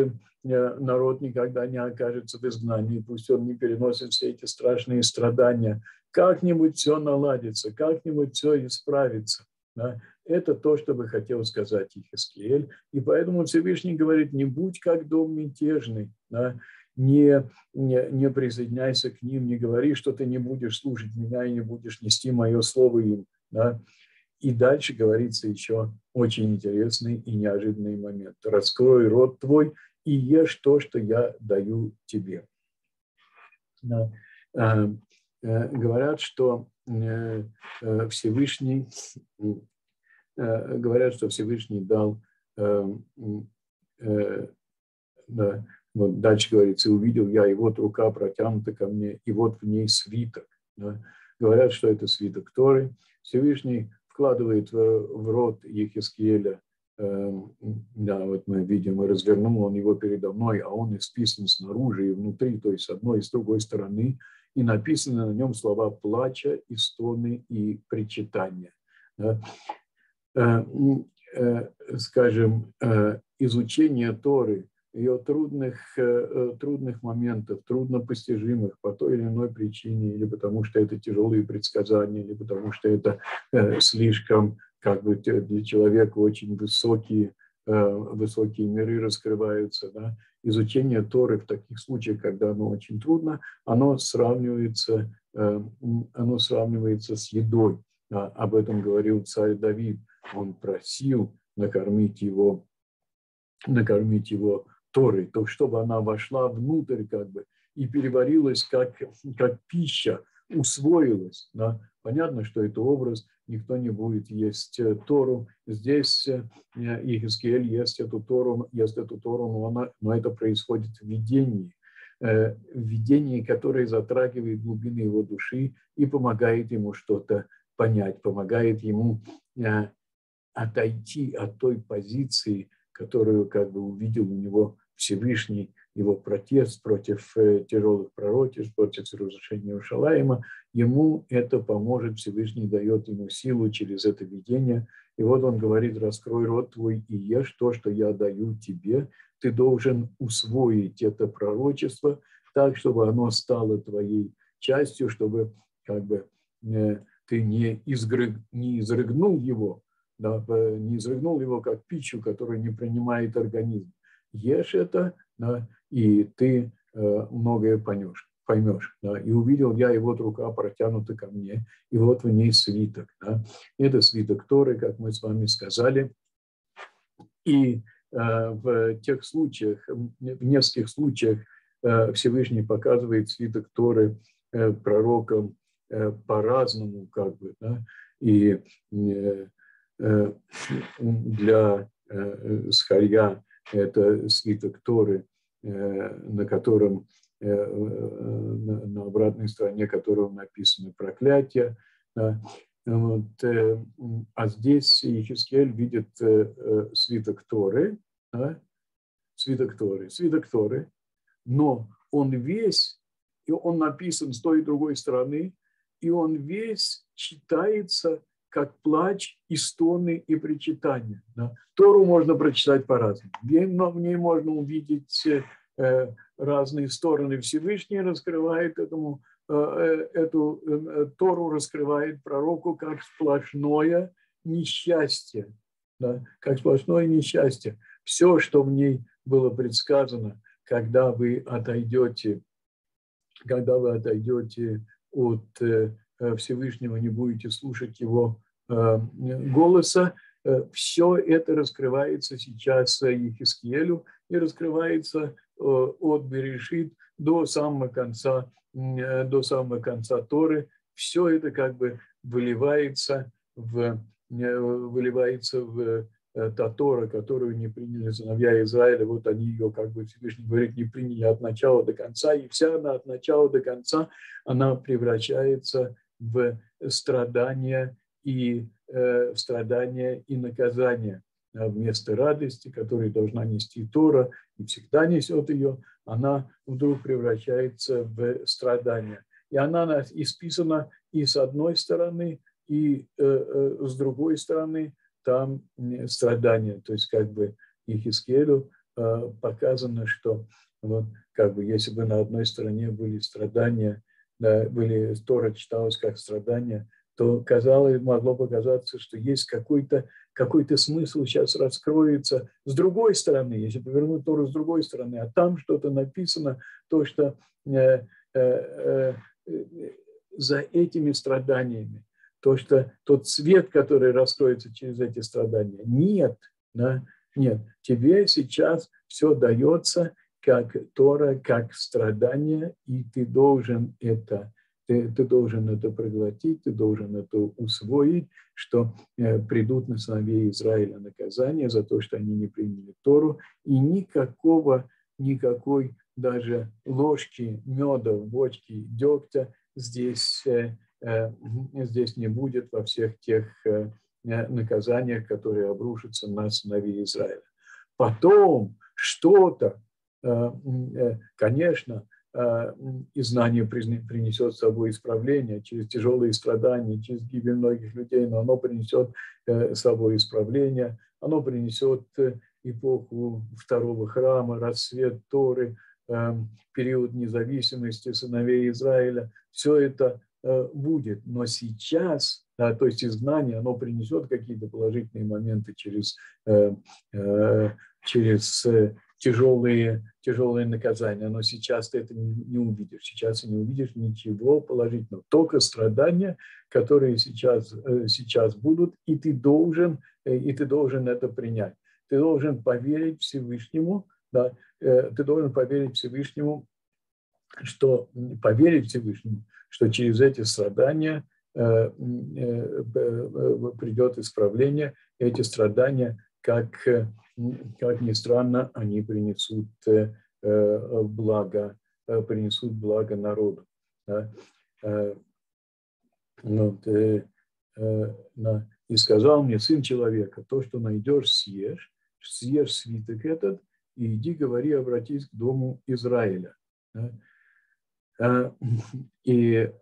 S2: народ никогда не окажется в изгнании, пусть он не переносит все эти страшные страдания. Как-нибудь все наладится, как-нибудь все исправится. Да? Это то, что бы хотел сказать Ихискель. И поэтому Всевышний говорит, не будь как дом мятежный, да? Не, не, не присоединяйся к ним, не говори, что ты не будешь служить меня и не будешь нести мое слово им. Да? И дальше говорится еще очень интересный и неожиданный момент. Раскрой рот твой и ешь то, что я даю тебе. Да. Э, э, говорят, что э, Всевышний говорят, что Всевышний дал да, вот дальше говорится, увидел я, и вот рука протянута ко мне, и вот в ней свиток. Да. Говорят, что это свиток Торы. Всевышний вкладывает в, в рот Ехискеля Эм, да, вот мы видим, и развернул он его передо мной, а он исписан снаружи и внутри, то есть с одной и с другой стороны, и написаны на нем слова плача, и стоны, и причитания. Да. Э, э, скажем, э, изучение Торы, ее трудных, трудных моментов, труднопостижимых по той или иной причине, или потому что это тяжелые предсказания, или потому что это слишком как бы для человека очень высокие, э, высокие миры раскрываются. Да? Изучение Торы в таких случаях, когда оно очень трудно, оно сравнивается, э, оно сравнивается с едой. Об этом говорил царь Давид. Он просил накормить его, накормить его Торой, то чтобы она вошла внутрь как бы и переварилась как, как пища, усвоилась. Да? Понятно, что это образ никто не будет есть э, Тору. Здесь э, Иезекииль ест эту Тору, ест эту Тору, но, она, но это происходит в видении. Э, видении, которое затрагивает глубины его души и помогает ему что-то понять, помогает ему отойти от той позиции, которую как бы увидел у него Всевышний его протест против э, тяжелых пророчеств, против разрушения Иерушалаема, ему это поможет, Всевышний дает ему силу через это видение. И вот он говорит, раскрой рот твой и ешь то, что я даю тебе. Ты должен усвоить это пророчество так, чтобы оно стало твоей частью, чтобы как бы э, ты не, изгрыг, не изрыгнул его, да, не изрыгнул его как пищу, которую не принимает организм. Ешь это, да, и ты э, многое поймешь. поймешь да. И увидел я, и вот рука протянута ко мне, и вот в ней свиток. Да. Это свиток Торы, как мы с вами сказали. И э, в тех случаях, в нескольких случаях э, Всевышний показывает свиток Торы э, пророкам э, по-разному, как бы, да. И э, э, для э, Схарья это свиток Торы – Э, на котором э, э, на обратной стороне которого написано проклятие. Вот. А здесь Ехискель видит свиток Торы, свиток Торы, свиток Торы, но он весь, и он написан с той и другой стороны, и он весь читается как плач и стоны и причитания. Да. Тору можно прочитать по-разному. В ней можно увидеть э, разные стороны. Всевышний раскрывает этому, э, э, эту Тору, раскрывает пророку как сплошное несчастье. Да, как сплошное несчастье. Все, что в ней было предсказано, когда вы отойдете, когда вы отойдете от Всевышнего, не будете слушать его Э, голоса, э, все это раскрывается сейчас Ехискелю и раскрывается э, от Берешит до самого конца, до самого конца Торы. Все это как бы выливается в, выливается в та Тора, которую не приняли сыновья Израиля, вот они ее, как бы Всевышний говорит, не приняли от начала до конца, и вся она от начала до конца, она превращается в страдания и э, страдания и наказания. А вместо радости, которую должна нести Тора, и всегда несет ее, она вдруг превращается в страдания. И она исписана и с одной стороны, и э, э, с другой стороны там страдания. То есть как бы Ехискелю э, показано, что вот, как бы если бы на одной стороне были страдания, да, были, Тора читалась как страдания, то казалось, могло показаться, что есть какой-то какой смысл сейчас раскроется с другой стороны, если повернуть Тору с другой стороны, а там что-то написано, то, что э, э, э, за этими страданиями, то, что тот свет, который раскроется через эти страдания, нет, да, нет, тебе сейчас все дается как Тора, как страдание, и ты должен это ты, ты должен это проглотить, ты должен это усвоить, что э, придут на сыновей Израиля наказания за то, что они не приняли Тору, и никакого, никакой даже ложки меда в бочке дегтя здесь, э, э, здесь не будет во всех тех э, наказаниях, которые обрушатся на сыновей Израиля. Потом что-то, э, э, конечно, Э, и знание принесет с собой исправление через тяжелые страдания, через гибель многих людей, но оно принесет э, с собой исправление, оно принесет э, эпоху второго храма, рассвет Торы, период независимости сыновей Израиля. Все это будет, но сейчас, да, то есть изгнание, оно принесет какие-то положительные моменты через, через тяжелые, тяжелые наказания. Но сейчас ты это не, не увидишь. Сейчас ты не увидишь ничего положительного. Только страдания, которые сейчас, э, сейчас будут, и ты должен, э, и ты должен это принять. Ты должен поверить Всевышнему, да, э, ты должен поверить Всевышнему, что поверить Всевышнему, что через эти страдания придет исправление, эти страдания как как ни странно, они принесут э, э, благо, э, принесут благо народу. Да? Вот, и сказал мне, сын человека, то, что найдешь, съешь, съешь свиток этот, и иди, говори, обратись к дому Израиля. И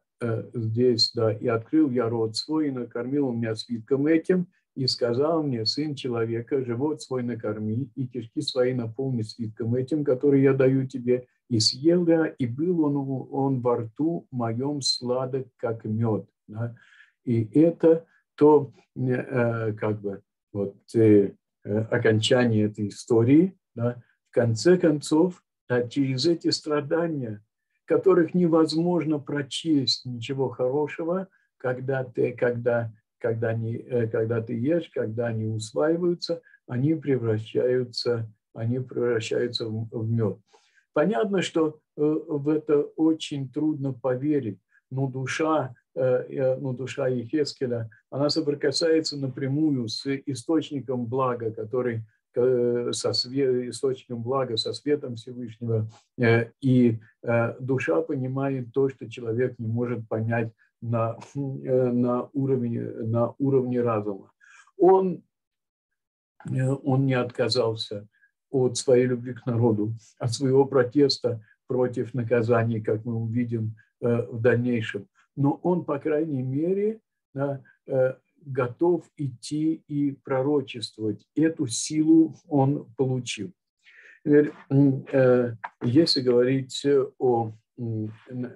S2: здесь, да, и открыл я рот свой, и накормил меня свитком этим, и сказал мне, сын человека, живот свой накорми, и кишки свои наполни свитком этим, который я даю тебе. И съел я, и был он, он во рту моем сладок, как мед. Да? И это то, э, как бы, вот, э, э, окончание этой истории. Да? В конце концов, да, через эти страдания, которых невозможно прочесть ничего хорошего, когда ты, когда когда, они, э, когда ты ешь, когда они усваиваются, они превращаются, они превращаются в, в мед. Понятно, что э, в это очень трудно поверить, но душа, э, ну, душа Ехескеля, она соприкасается напрямую с источником блага, который со свет, источником блага, со светом Всевышнего. И душа понимает то, что человек не может понять на, э, на, уровне, на уровне разума. Он, э, он не отказался от своей любви к народу, от своего протеста против наказаний, как мы увидим э, в дальнейшем. Но он, по крайней мере, готов идти и пророчествовать. Эту силу он получил. Если говорить о,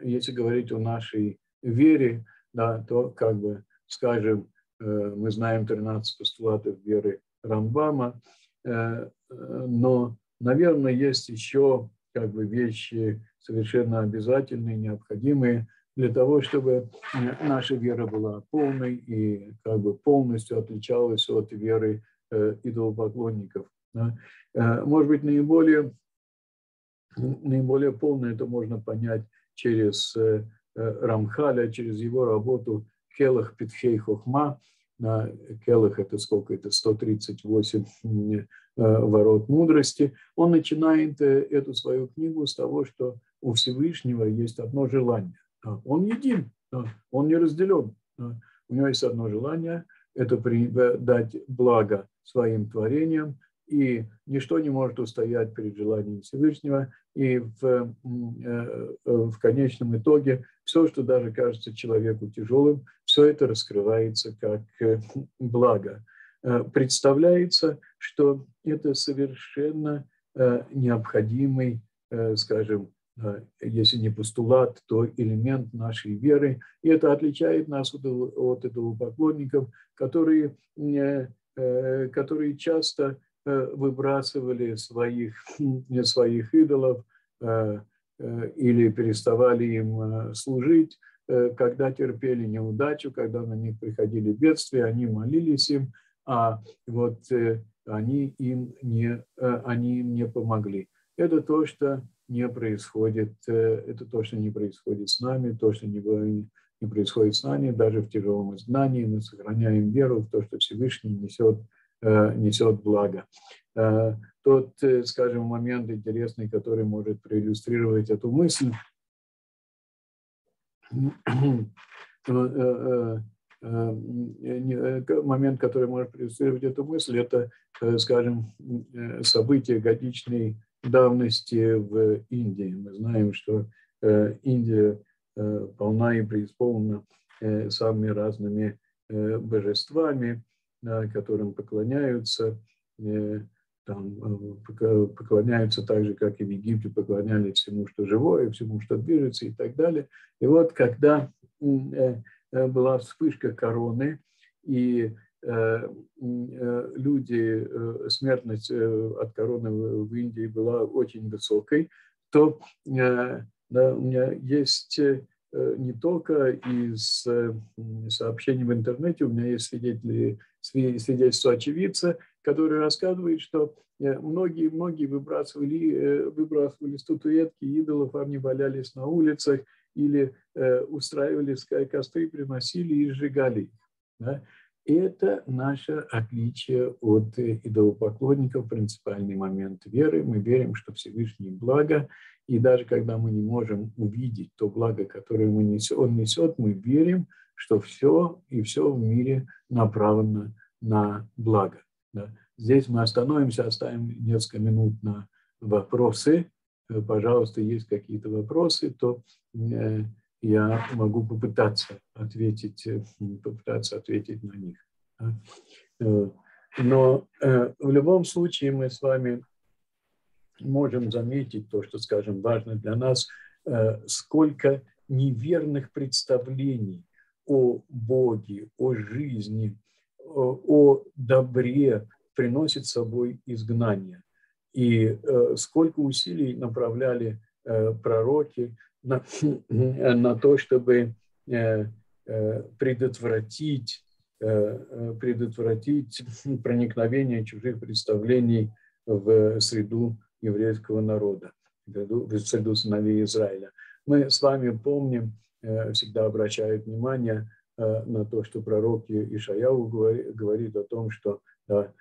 S2: если говорить о нашей вере, да, то как бы, скажем, э, мы знаем 13 постулатов веры Рамбама, э, но, наверное, есть еще как бы вещи совершенно обязательные, необходимые для того, чтобы наша вера была полной и как бы полностью отличалась от веры э, идолопоклонников. Может быть, наиболее, наиболее полно это можно понять через Э, Рамхаля через его работу Келах Питхей Хохма. Келах это сколько это, 138 э, ворот мудрости. Он начинает э, эту свою книгу с того, что у Всевышнего есть одно желание. Он един, он не разделен. У него есть одно желание – это дать благо своим творениям, и ничто не может устоять перед желанием Всевышнего. И в, э, э, в конечном итоге все, что даже кажется человеку тяжелым, все это раскрывается как э, благо. Представляется, что это совершенно необходимый, скажем, если не постулат, то элемент нашей веры. И это отличает нас от, от этого поклонников, которые, которые часто Э, выбрасывали своих, своих идолов э, э, или переставали им служить, когда терпели неудачу, когда на них приходили бедствия, они молились им, а вот они им не, они им не помогли. Это то, что не происходит, это то, что не происходит с нами, то, что не, не происходит с нами, даже в тяжелом изгнании мы сохраняем веру в то, что Всевышний несет, несет благо. Тот, скажем, момент интересный, который может проиллюстрировать эту мысль, момент, который может проиллюстрировать эту мысль, это, скажем, события годичной давности в Индии. Мы знаем, что Индия полна и преисполнена самыми разными божествами, которым поклоняются, там, поклоняются так же, как и в Египте поклонялись всему, что живое, всему, что движется и так далее. И вот когда была вспышка короны, и люди, смертность от короны в Индии была очень высокой, то да, у меня есть не только из сообщений в интернете, у меня есть свидетели, свидетельство очевидца, который рассказывает, что многие-многие выбрасывали, выбрасывали статуэтки идолов, они валялись на улицах, или э, устраивали костры, приносили и сжигали их. Да? Это наше отличие от идолопоклонников, принципиальный момент веры. Мы верим, что Всевышний благо, и даже когда мы не можем увидеть то благо, которое мы несет, он несет, мы верим, что все и все в мире направлено на благо. Да? Здесь мы остановимся, оставим несколько минут на вопросы. Э, пожалуйста, есть какие-то вопросы, то э, я могу попытаться ответить, э, попытаться ответить на них. Но в любом случае мы с вами можем заметить то, что, скажем, важно для нас, сколько неверных представлений о Боге, о жизни, о добре приносит с собой изгнание. И э, сколько усилий направляли э, пророки на, на то, чтобы э, предотвратить, предотвратить проникновение чужих представлений в среду еврейского народа, в среду сыновей Израиля. Мы с вами помним, всегда обращают внимание на то, что пророк Ишаяу говорит о том, что да,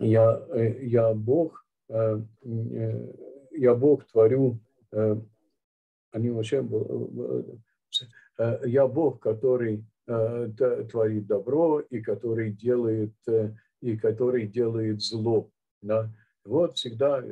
S2: я, э, я Бог, э, э, я Бог творю, они вообще, я Бог, который творит добро и который делает, и который делает зло. Да? Вот всегда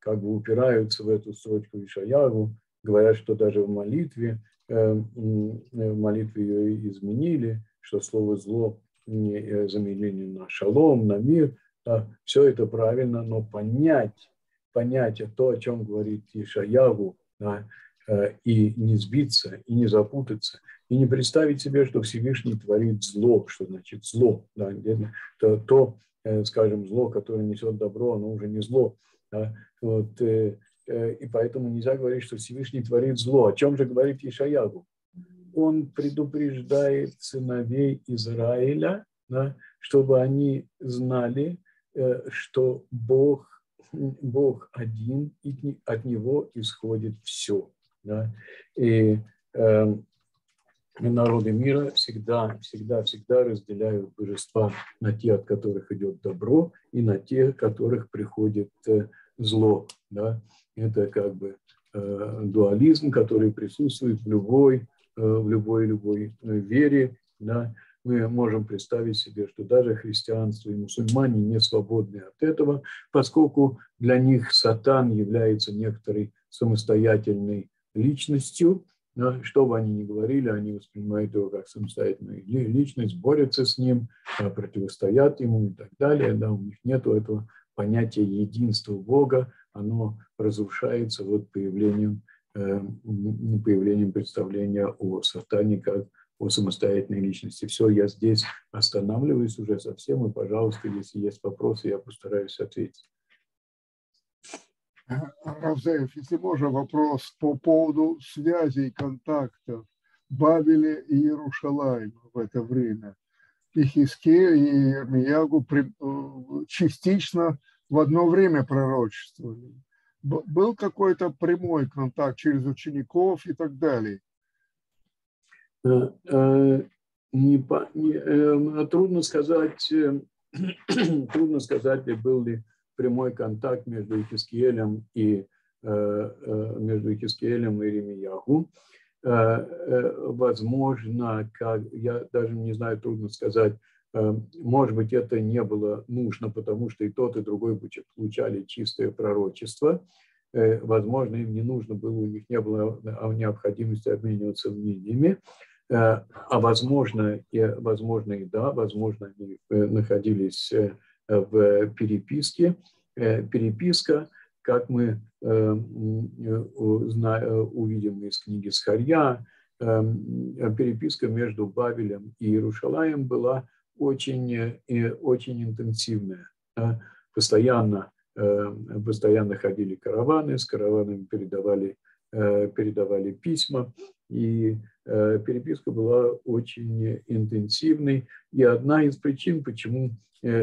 S2: как бы упираются в эту строчку Ишаяру, говорят, что даже в молитве, в молитве ее изменили, что слово зло заменили на шалом, на мир – да, все это правильно, но понять, понять то, о чем говорит Ишаяву, да, э, и не сбиться, и не запутаться, и не представить себе, что Всевышний творит зло, что значит зло, да, то, то, э, скажем, зло, которое несет добро, оно уже не зло. Да, вот, э, и поэтому нельзя говорить, что Всевышний творит зло. О чем же говорит Ишаягу? Он предупреждает сыновей Израиля, да, чтобы они знали, Э, что Бог, Бог один, и от Него исходит все. Да? И э, народы мира всегда, всегда, всегда разделяют божества на те, от которых идет добро, и на те, от которых приходит э, зло. Да? Это как бы э, дуализм, который присутствует в любой, э, в любой, любой вере. Да? мы можем представить себе, что даже христианство и мусульмане не свободны от этого, поскольку для них сатан является некоторой самостоятельной личностью, что бы они ни говорили, они воспринимают его как самостоятельную личность, борются с ним, а, противостоят ему и так далее. Да, у них нет этого понятия единства Бога, оно разрушается вот появлением, э, появлением представления о сатане как о самостоятельной личности. Все, я здесь останавливаюсь уже совсем, и, пожалуйста, если есть вопросы, я постараюсь ответить.
S1: Равзеев, если можно, вопрос по поводу связей, контактов Бабеля и Иерушалайма в это время. И и Ермиягу частично в одно время пророчествовали. Был какой-то прямой контакт через учеников и так далее.
S2: Не, не, трудно сказать, трудно сказать, был ли прямой контакт между Хискиелем и между Хискиелем и Ремияху. Возможно, как, я даже не знаю, трудно сказать, может быть, это не было нужно, потому что и тот, и другой получали чистое пророчество. Возможно, им не нужно было, у них не было необходимости обмениваться мнениями. А возможно, и, возможно и да, возможно, они находились в переписке. Переписка, как мы увидим из книги Схарья, переписка между Бавелем и Иерушалаем была очень, очень интенсивная. Постоянно, постоянно ходили караваны, с караванами передавали, передавали письма, и переписка была очень интенсивной. И одна из причин, почему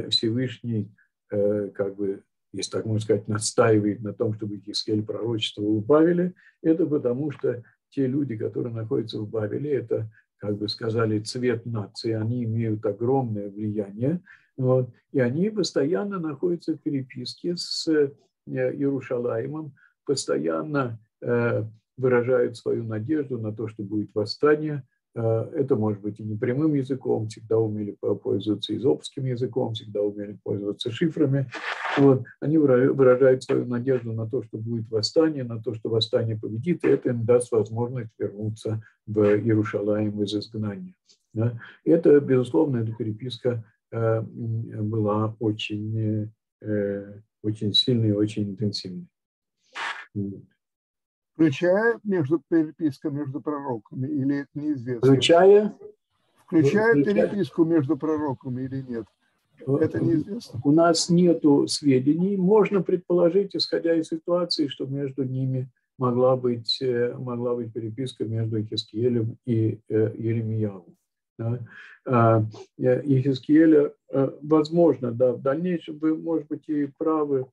S2: Всевышний, как бы, если так можно сказать, настаивает на том, чтобы Хискель пророчествовал в Бавеле, это потому что те люди, которые находятся в Бавеле, это как бы сказали, цвет нации, они имеют огромное влияние, вот, и они постоянно находятся в переписке с э, Иерушалаемом, постоянно э, выражают свою надежду на то, что будет восстание, Э, это может быть и непрямым языком, всегда умели пользоваться изопским языком, всегда умели пользоваться шифрами. Вот. Они выражают свою надежду на то, что будет восстание, на то, что восстание победит, и это им даст возможность вернуться в Иерушалаем из изгнания. Да? Это, безусловно, эта переписка э, была очень, э, очень сильной и очень интенсивной
S1: включая между переписка между пророками, или это неизвестно?
S2: Включая?
S1: Включая, включая переписку между пророками или нет? Это неизвестно.
S2: У нас нет сведений. Можно предположить, исходя из ситуации, что между ними могла быть, э, могла быть переписка между Хискиелем и э, Еремиявом. Да? А, э, возможно, да, в дальнейшем вы, может быть, и правы,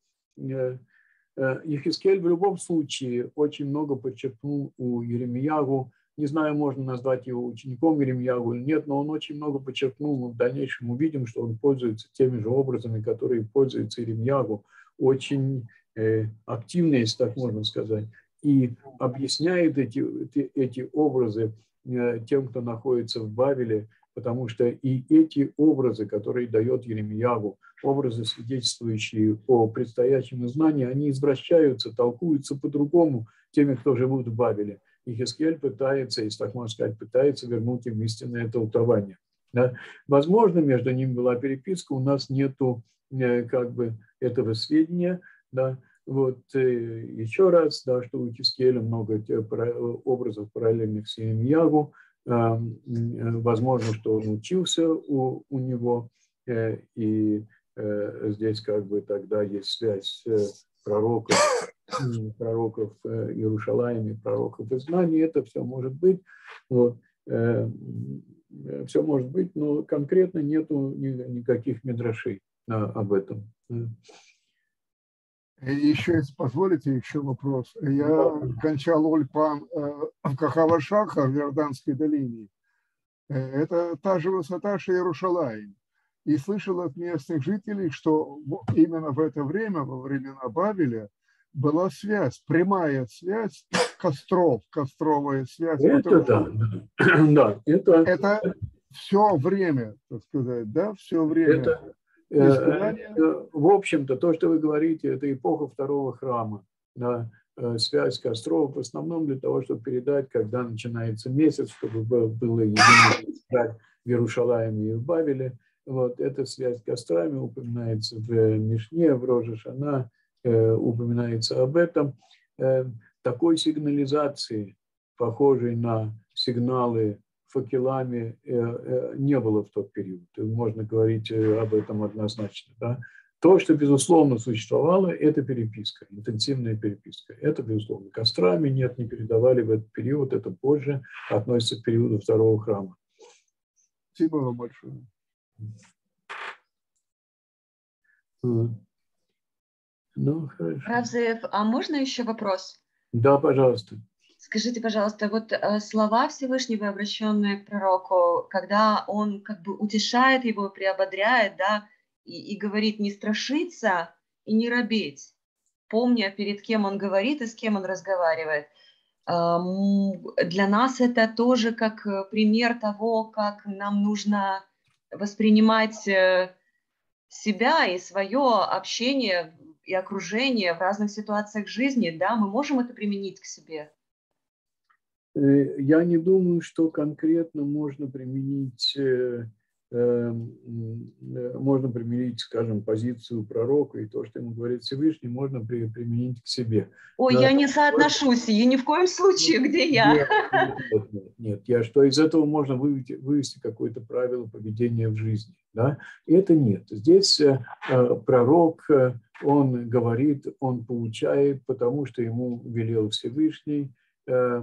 S2: Ехискель э, в любом случае очень много подчеркнул у Еремиягу. Не знаю, можно назвать его учеником Еремиягу или нет, но он очень много подчеркнул. Мы в дальнейшем увидим, что он пользуется теми же образами, которые пользуется Еремиягу. Очень э, активно, если так можно сказать. И объясняет эти, эти, эти образы э, тем, кто находится в Бавеле, потому что и эти образы, которые дает Еремиягу, образы, свидетельствующие о предстоящем знании, они извращаются, толкуются по-другому теми, кто живут в Бабеле. И Хискель пытается, если так можно сказать, пытается вернуть им истинное толкование. Да? Возможно, между ними была переписка, у нас нету э, как бы этого сведения, да, вот э, еще раз, да, что у Хискеля много образов параллельных с Иеремьягу, возможно, что он учился у, у него, э, и Э, здесь как бы тогда есть связь пророков, пророков э, Иерушалаиме, пророков изгнания, это все может быть. Вот. Э, все может быть, но конкретно нету никаких медрашей об этом.
S1: Еще, если позволите, еще вопрос. Я кончал Ольпан в Кахавашаха в Иорданской долине. Это та же высота, что Иерушалаем и слышал от местных жителей, что именно в это время, во времена Бавеля, была связь, прямая связь костров, костровая связь.
S2: Это да, да, это,
S1: это все время, так сказать, да, все время. Это,
S2: э, это, в общем-то, то, что вы говорите, это эпоха второго храма, да, э, связь костров в основном для того, чтобы передать, когда начинается месяц, чтобы было единое в Иерушалаиме и в Бавеле, вот эта связь с кострами упоминается в Мишне, в Рожеш, она э, упоминается об этом. Э, такой сигнализации, похожей на сигналы факелами, э, э, не было в тот период. Можно говорить э, об этом однозначно. Да? То, что, безусловно, существовало, это переписка, интенсивная переписка. Это, безусловно. Кострами нет, не передавали в этот период, это позже относится к периоду второго храма.
S1: Спасибо вам большое.
S2: Ну, хорошо.
S3: Равзеев, а можно еще вопрос?
S2: Да, пожалуйста.
S3: Скажите, пожалуйста, вот э, слова Всевышнего, обращенные к пророку, когда он как бы утешает его, приободряет, да, и, и говорит не страшиться и не робеть, помня, перед кем он говорит и с кем он разговаривает. Для нас это тоже как э, пример того, как нам нужно воспринимать э, себя и свое общение и окружение в разных ситуациях жизни, да, мы можем это применить к себе?
S2: Э, я не думаю, что конкретно можно применить, э, можно применить, скажем, позицию пророка и то, что ему говорит Всевышний, можно применить к себе.
S3: Ой, да. я не соотношусь, и ни в коем случае, где я.
S2: Нет, нет, нет, нет, я что из этого можно вывести, вывести какое-то правило поведения в жизни. Да? Это нет. Здесь э, пророк, он говорит, он получает, потому что ему велел Всевышний, Э,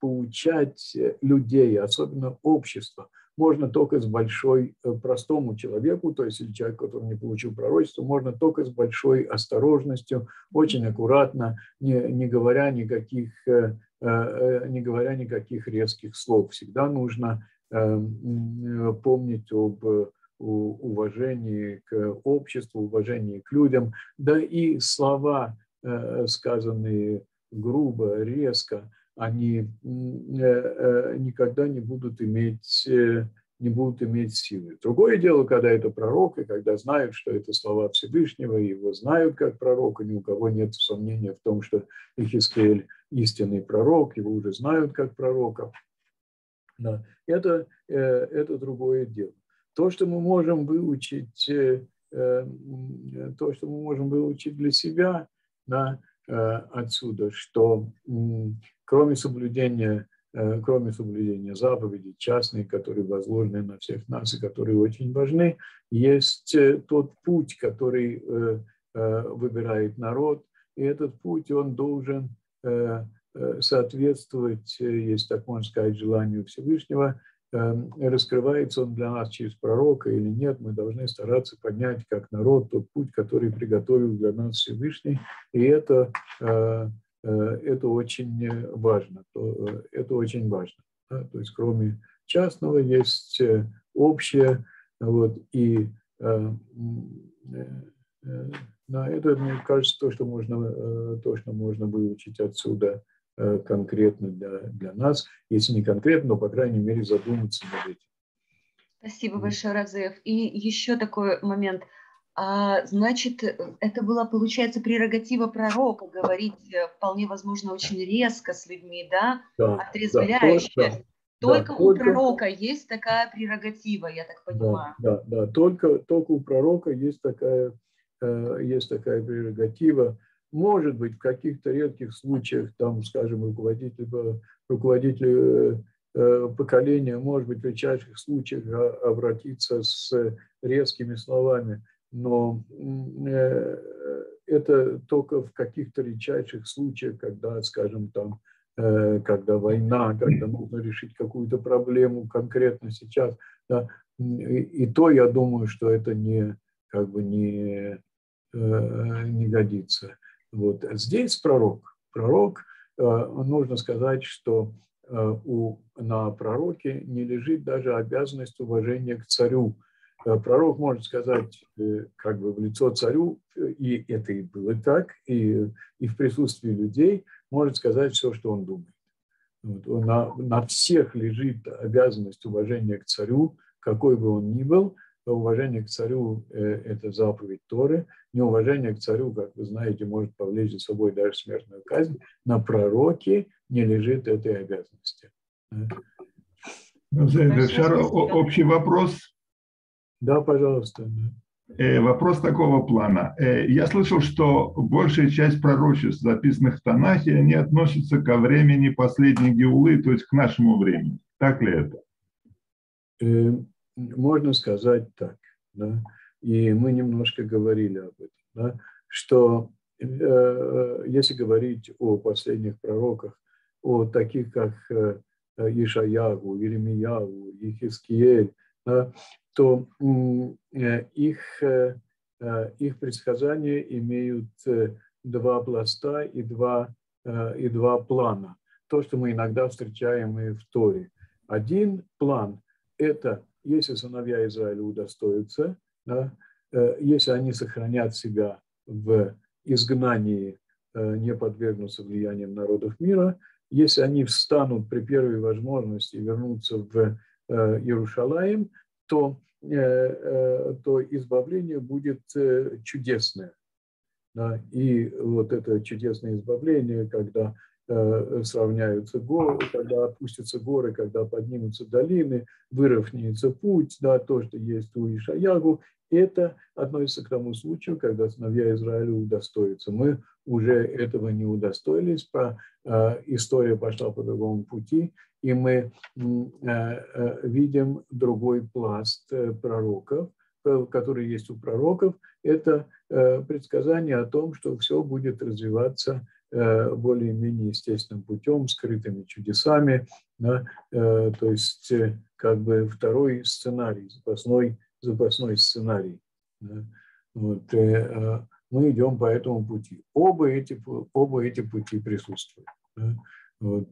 S2: поучать людей, особенно общество, можно только с большой, э, простому человеку, то есть или человек, который не получил пророчество, можно только с большой осторожностью, очень аккуратно, не, не говоря никаких, э, не говоря никаких резких слов. Всегда нужно помнить об уважении к обществу, уважении к людям, да и слова, сказанные грубо, резко, они э, э, никогда не будут иметь э, не будут иметь силы. Другое дело, когда это пророк, и когда знают, что это слова Всевышнего, и его знают как пророка, ни у кого нет сомнения в том, что Ихискель истинный пророк, его уже знают как пророка. Да. Это, это другое дело. То, что мы можем выучить, то, что мы можем выучить для себя, да, отсюда, что кроме соблюдения, э, кроме соблюдения заповедей частные, которые возложены на всех нас и которые очень важны, есть э, тот путь, который выбирает народ, и этот путь, он должен соответствовать, если так можно сказать, желанию Всевышнего, раскрывается он для нас через пророка или нет, мы должны стараться понять, как народ, тот путь, который приготовил для нас Всевышний, и это, э, э, это очень важно, это очень важно. То есть кроме частного есть э, общее, вот, и на это, мне кажется, то, что можно, то, что можно выучить отсюда – Э, конкретно для, для нас, если не конкретно, но, по крайней мере, задуматься над этим.
S3: Спасибо большое, Разеев. И еще такой момент. А, значит, это была, получается, прерогатива пророка говорить э, вполне возможно очень резко с людьми, да, да отрезвляюще. Да, только, только да, у только, пророка есть такая прерогатива, я так понимаю.
S2: Да, да, да. Только, только у пророка есть такая, э, есть такая прерогатива. Может быть, в каких-то редких случаях, там, скажем, руководитель, руководитель э, поколения, может быть, в редчайших случаях обратиться с резкими словами, но э, это только в каких-то редчайших случаях, когда, скажем, там, э, когда война, когда нужно решить какую-то проблему конкретно сейчас. Да, и то я думаю, что это не, как бы не, не годится. Вот. Здесь пророк. Пророк, э, нужно сказать, что э, у, на пророке не лежит даже обязанность уважения к царю. Э, пророк может сказать как бы в лицо царю, и это и было так, и, и в присутствии людей может сказать все, что он думает. Вот. На, на всех лежит обязанность уважения к царю, какой бы он ни был – уважение к царю э, – это заповедь Торы. Неуважение к царю, как вы знаете, может повлечь за собой даже смертную казнь. На пророке не лежит этой обязанности.
S1: Шар, общий вопрос.
S2: Да, пожалуйста.
S1: Э, вопрос такого плана. Э, я слышал, что большая часть пророчеств, записанных в Танахе, они относятся ко времени последней Геулы, то есть к нашему времени. Так ли это?
S2: Можно сказать так, да, и мы немножко говорили об этом, да, что э, если говорить о последних пророках, о таких как э, Ишаягу, Иеремиягу, Ехискиель, то их, их предсказания имеют два пласта и два, и два плана. То, что мы иногда встречаем и в Торе. Один план – это если сыновья Израиля удостоятся, да, если они сохранят себя в изгнании, не подвергнутся влиянием народов мира, если они встанут при первой возможности вернуться в Иерушалаем, то, то избавление будет чудесное. Да, и вот это чудесное избавление, когда э, сравняются горы, когда опустятся горы, когда поднимутся долины, выровняется путь, да, то, что есть у Ишаягу, это относится к тому случаю, когда сыновья Израиля удостоятся. Мы уже этого не удостоились, по, э, история пошла по другому пути, и мы э, э, видим другой пласт э, пророков, э, который есть у пророков, это э, предсказание о том, что все будет развиваться э, более-менее естественным путем, скрытыми чудесами, да, э, то есть как бы второй сценарий, запасной, запасной сценарий. Да. Вот, мы идем по этому пути. Оба эти, оба эти пути присутствуют. Да. Вот.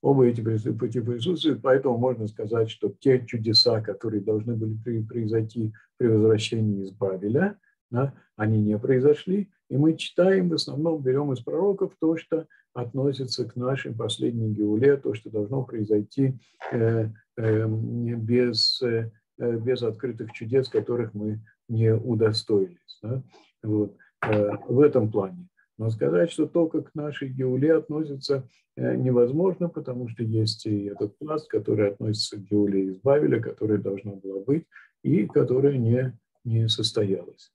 S2: Оба эти пути присутствуют, поэтому можно сказать, что те чудеса, которые должны были произойти при возвращении из Бабеля, да, они не произошли, и мы читаем, в основном берем из пророков то, что относится к нашей последней геуле, то, что должно произойти э, э, без, э, без открытых чудес, которых мы не удостоились. Да? Вот, э, в этом плане. Но сказать, что только к нашей геуле относится э, невозможно, потому что есть и этот пласт, который относится к геуле из Бавеля, которая должна была быть и которая не, не состоялась.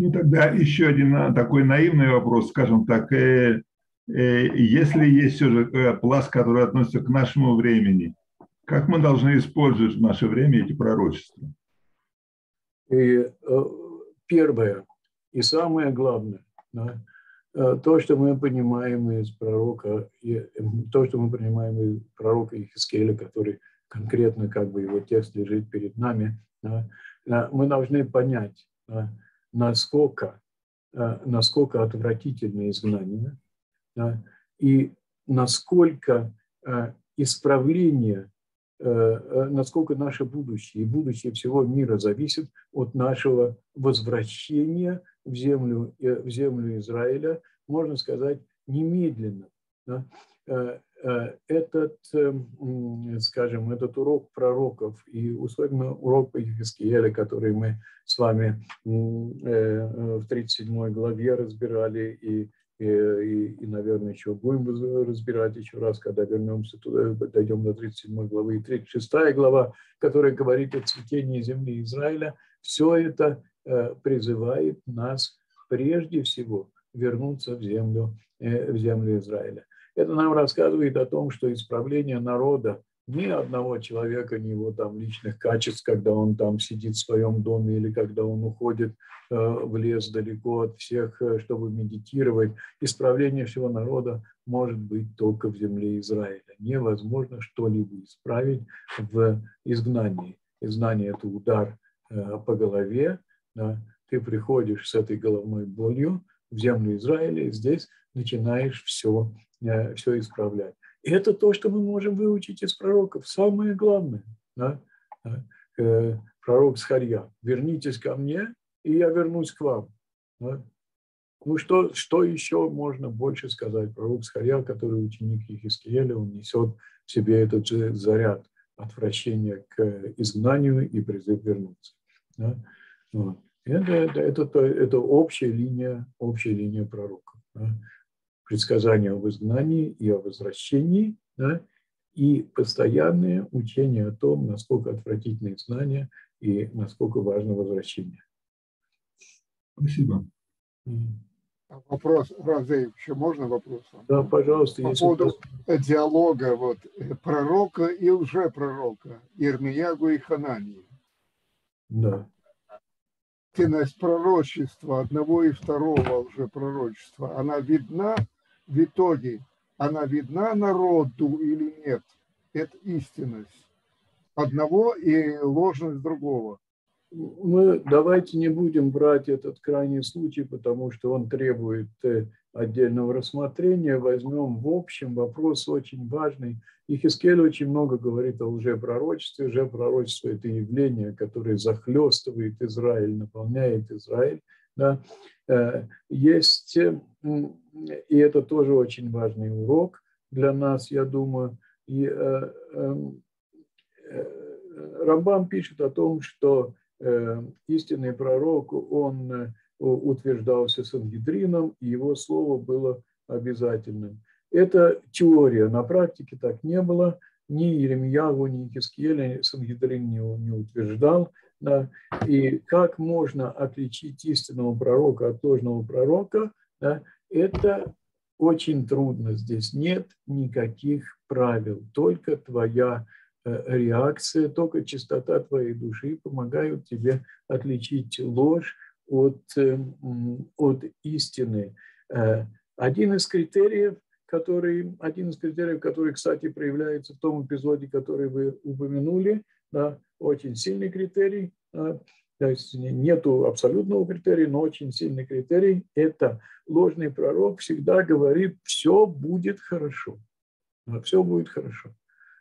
S4: Ну тогда еще один а, такой наивный вопрос, скажем так. Э, э, если есть все же э, пласт, который относится к нашему времени, как мы должны использовать в наше время эти пророчества?
S2: И, первое и самое главное, да? То, что мы понимаем из пророка, то, что мы понимаем из пророка Ихискеля, который конкретно как бы его текст лежит перед нами, да? Мы должны понять, да? Насколько, э, насколько отвратительное изгнание да? и насколько исправление, насколько наше будущее и будущее всего мира зависит от нашего возвращения в землю, э, в землю Израиля, можно сказать, немедленно. Да? Э, э, этот, скажем, этот урок пророков и особенно урок по Ехискиеле, который мы с вами в 37 главе разбирали и, и, и, наверное, еще будем разбирать еще раз, когда вернемся туда, дойдем до 37 главы и 36 глава, которая говорит о цветении земли Израиля, все это Э, призывает нас прежде всего вернуться в землю, э, в землю Израиля. Это нам рассказывает о том, что исправление народа ни одного человека, ни его там личных качеств, когда он там сидит в своем доме или когда он уходит э, в лес далеко от всех, чтобы медитировать. Исправление всего народа может быть только в земле Израиля. Невозможно что-либо исправить в изгнании. Изгнание – это удар по голове, да, ты приходишь с этой головной болью в землю Израиля, и здесь начинаешь все, э, все исправлять. Это то, что мы можем выучить из пророков. Самое главное. Да? Э, пророк Схарья. Вернитесь ко мне, и я вернусь к вам. Да? Ну что, что еще можно больше сказать? Пророк Схарья, который ученик Ехискеля, он несет в себе этот же заряд отвращения к изгнанию и призыв вернуться. Да? Вот. Это, это, это, это общая линия, общая линия пророков. Да? Предсказания об изгнании и о возвращении, да? и постоянное учение о том, насколько отвратительное изгнание и насколько важно возвращение.
S4: Спасибо.
S1: Вопрос, разве еще можно вопрос?
S2: Да, пожалуйста.
S1: По поводу вопрос. диалога вот, пророка и лжепророка, Ирмиягу и Ханании.
S2: Да
S1: истинность пророчества одного и второго уже пророчества, она видна в итоге, она видна народу или нет? Это истинность. одного и ложность другого.
S2: Мы давайте не будем брать этот крайний случай, потому что он требует э, отдельного рассмотрения. Возьмем в общем вопрос очень важный. И Хискель очень много говорит о лжепророчестве. Лжепророчество – это явление, которое захлестывает Израиль, наполняет Израиль. Да. Э, есть, и это тоже очень важный урок для нас, я думаю. И э, эм, Рамбам пишет о том, что Э, истинный пророк, он э, утверждался Сангидрином, и его слово было обязательным. Это теория, на практике так не было. Ни Еремьяву, ни Хискеля Сангидрин не, не утверждал. Да. И как можно отличить истинного пророка от ложного пророка, да, это очень трудно. Здесь нет никаких правил, только твоя Э, реакция, только чистота твоей души помогают тебе отличить ложь от, эм, от истины. Э, один из критериев, который, один из критериев, который, кстати, проявляется в том эпизоде, который вы упомянули, да, очень сильный критерий, да, то есть нету абсолютного критерия, но очень сильный критерий – это ложный пророк всегда говорит, все будет хорошо, все будет хорошо.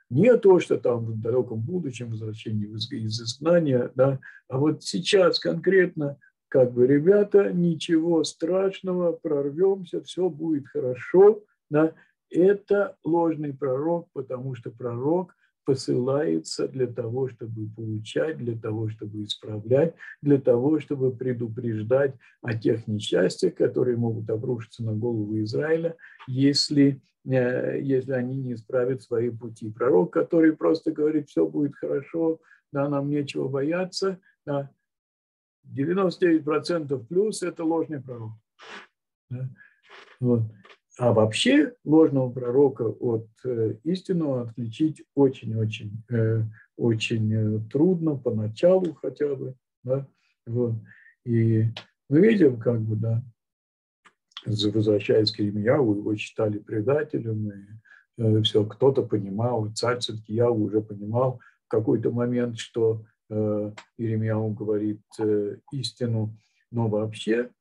S2: Не то, что там в далеком будущем возвращении из изгнания, да, а вот сейчас конкретно, как бы, ребята, ничего страшного, прорвемся, все будет хорошо, да, это ложный пророк, потому что пророк посылается для того, чтобы получать, для того, чтобы исправлять, для того, чтобы предупреждать о тех несчастьях, которые могут обрушиться на голову Израиля, если Э, если они не исправят свои пути. Пророк, который просто говорит, все будет хорошо, да, нам нечего бояться, да, 99% плюс – это ложный пророк. Да. Вот. А вообще ложного пророка от э, истинного отличить очень-очень э, очень э, трудно поначалу хотя бы. Да? Вот. И мы видим, как бы, да, возвращаясь к Иеремьяву, его считали предателем, и все, кто-то понимал, царь Циткияу уже понимал в какой-то момент, что э, Иеремьяу говорит истину, но вообще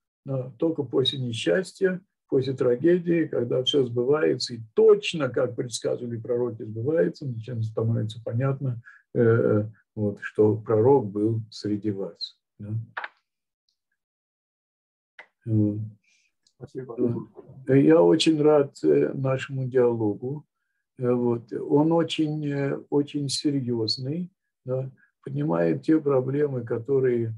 S2: только после несчастья, после трагедии, когда все сбывается, и точно, как предсказывали пророки, сбывается, начинает становится понятно, вот, что пророк был среди вас. Да? Спасибо. Э, я очень рад э, нашему диалогу. Э, вот. Он очень, очень серьезный, да, поднимает те проблемы, которые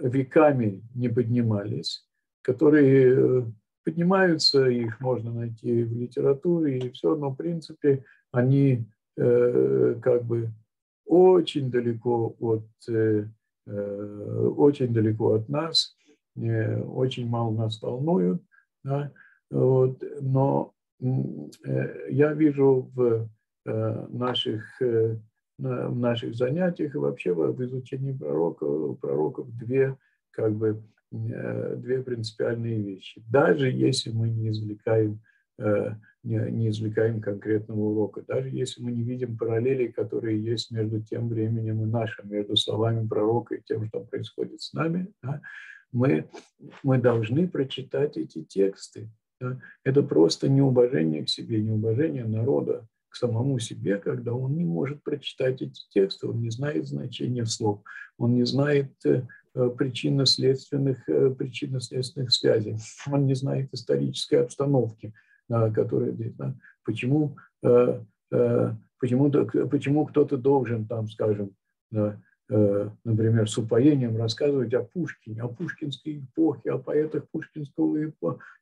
S2: веками не поднимались, которые поднимаются, их можно найти в литературе, и все, но в принципе они как бы очень далеко от, очень далеко от нас, очень мало нас волнуют, да, вот, но э, я вижу в э, наших, э, в наших занятиях и вообще в изучении пророков, пророков две, как бы, две принципиальные вещи. Даже если мы не извлекаем, не, не извлекаем конкретного урока, даже если мы не видим параллелей, которые есть между тем временем и нашим, между словами пророка и тем, что происходит с нами, да, мы, мы должны прочитать эти тексты. Да? Это просто неуважение к себе, неуважение народа к самому себе, когда он не может прочитать эти тексты, он не знает значения слов, он не знает э, причинно-следственных, э, причинно-следственных связей, он не знает исторической обстановки, которая здесь. Да? Почему, э, почему, почему кто-то должен, там, скажем, Э, например, с упоением рассказывать о Пушкине, о пушкинской эпохе, о поэтах пушкинского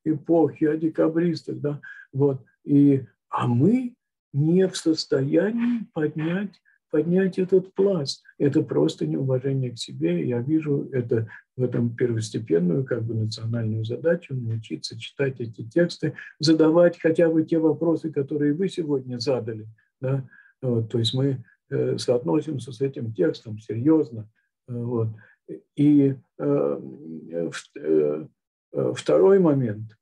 S2: эпохи, о декабристах, да, вот. И, а мы не в состоянии поднять, поднять этот пласт. Это просто неуважение к себе. Я вижу это в этом первостепенную как бы национальную задачу научиться читать эти тексты, задавать хотя бы те вопросы, которые вы сегодня задали. Да? Вот, то есть мы Э, соотносимся с этим текстом серьезно. Э, вот. И э, второй момент,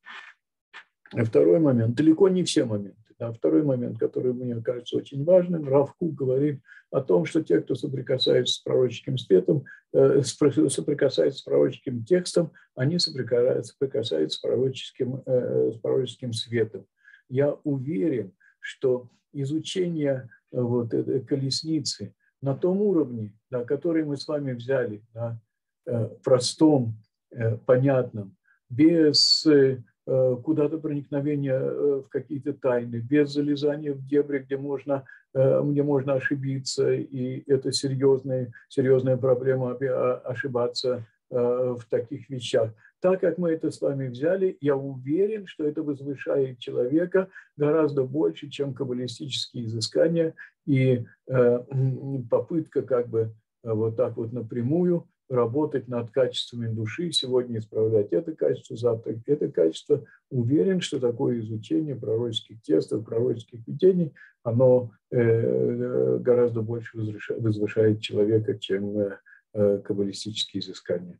S2: второй момент, далеко не все моменты, Да, второй момент, который мне кажется очень важным, Равку говорит о том, что те, кто соприкасается с пророческим светом, э, соприкасается с пророческим текстом, они соприкасаются, с, пророческим, э, с пророческим светом. Я уверен, что изучение э, вот этой колесницы на том уровне, да, который мы с вами взяли, да, простом, понятном, без Э, куда-то проникновение э, в какие-то тайны, без залезания в дебри, где можно, э, где можно ошибиться, и это серьезная, серьезная проблема а, ошибаться в таких вещах. Так как мы это с вами взяли, я уверен, что это возвышает человека гораздо больше, чем каббалистические изыскания и попытка как бы вот так вот напрямую работать над качествами души, сегодня исправлять это качество, завтра это качество. Уверен, что такое изучение пророческих текстов, пророческих видений, оно э, гораздо больше возвышает человека, чем э, э, каббалистические изыскания.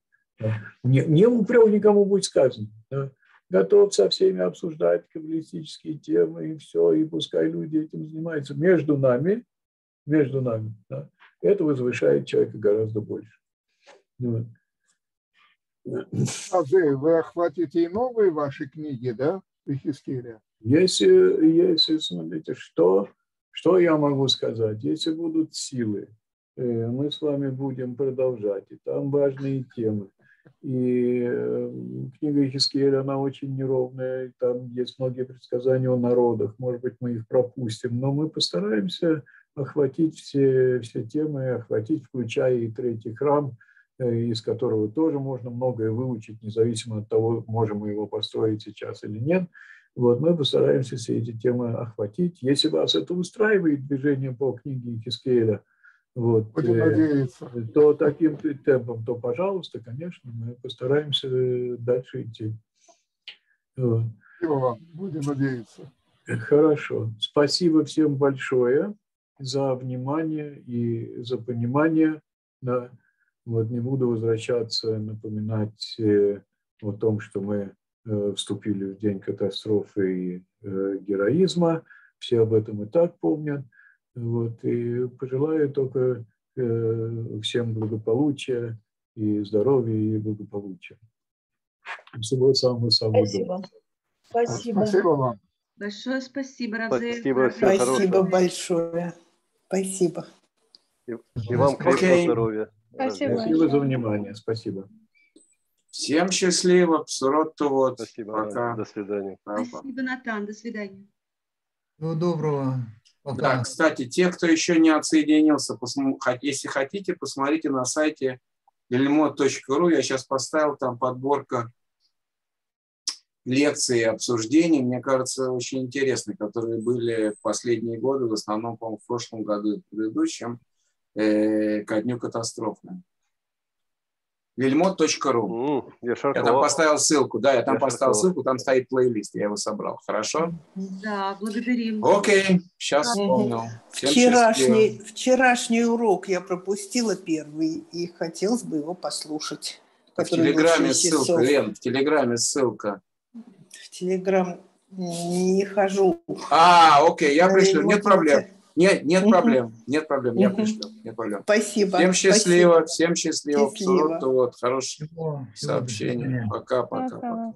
S2: Не, не упрек никому будет сказано. Да? Готов со всеми обсуждать каббалистические темы и все, и пускай люди этим занимаются. Между нами, между нами, да, это возвышает человека гораздо больше.
S1: Вот. Азы, вы охватите и новые ваши книги, да, Ихискеля?
S2: Если, если, смотрите, что, что я могу сказать? Если будут силы, э, мы с вами будем продолжать, и там важные темы. И э, книга Ихискеля, она очень неровная, там есть многие предсказания о народах, может быть, мы их пропустим, но мы постараемся охватить все, все темы, охватить, включая и третий храм – из которого тоже можно многое выучить, независимо от того, можем мы его построить сейчас или нет. Вот, мы постараемся все эти темы охватить. Если вас это устраивает, движение по книге Хискеля, вот, э, то таким темпом, то, пожалуйста, конечно, мы постараемся дальше идти.
S1: Вот. Спасибо вам, будем надеяться.
S2: Хорошо. Спасибо всем большое за внимание и за понимание. Да. Вот не буду возвращаться, напоминать э, о том, что мы э, вступили в день катастрофы и э, героизма. Все об этом и так помнят. Вот, и пожелаю только всем благополучия и здоровья и благополучия. Всего самого-самого
S5: Спасибо. Спасибо.
S1: Спасибо вам.
S3: Большое спасибо, Равзель.
S5: Спасибо, спасибо большое. Спасибо.
S6: И, и вам крепкого okay. здоровья.
S2: Спасибо. Спасибо за внимание. Спасибо.
S7: Всем счастливо. Вот.
S6: Спасибо. Пока. До свидания.
S3: Спасибо, Натан. До свидания.
S8: Всего доброго.
S7: Пока. Да, кстати, те, кто еще не отсоединился, если хотите, посмотрите на сайте lilmod.ru. Я сейчас поставил там подборка лекций и обсуждений, мне кажется, очень интересные, которые были в последние годы, в основном, по-моему, в прошлом году и в предыдущем э, ко дню катастрофы. Лильмот.ру. Я, я там поставил ссылку, да, я там я поставил шаркова. ссылку, там стоит плейлист, я его собрал. Хорошо?
S3: Да, благодарим.
S7: Окей, сейчас вспомнил.
S5: вчерашний, вчерашний урок я пропустила первый, и хотелось бы его послушать.
S7: В Телеграме ссылка, Лен, в Телеграме ссылка.
S5: В Телеграм не хожу.
S7: А, окей, я пришлю, нет проблем. Нет, нет угу. проблем, нет проблем, я пришлю, нет проблем.
S5: Спасибо.
S7: Всем счастливо, Спасибо. всем счастливо. счастливо. Вот, хорошее сообщение. Пока-пока.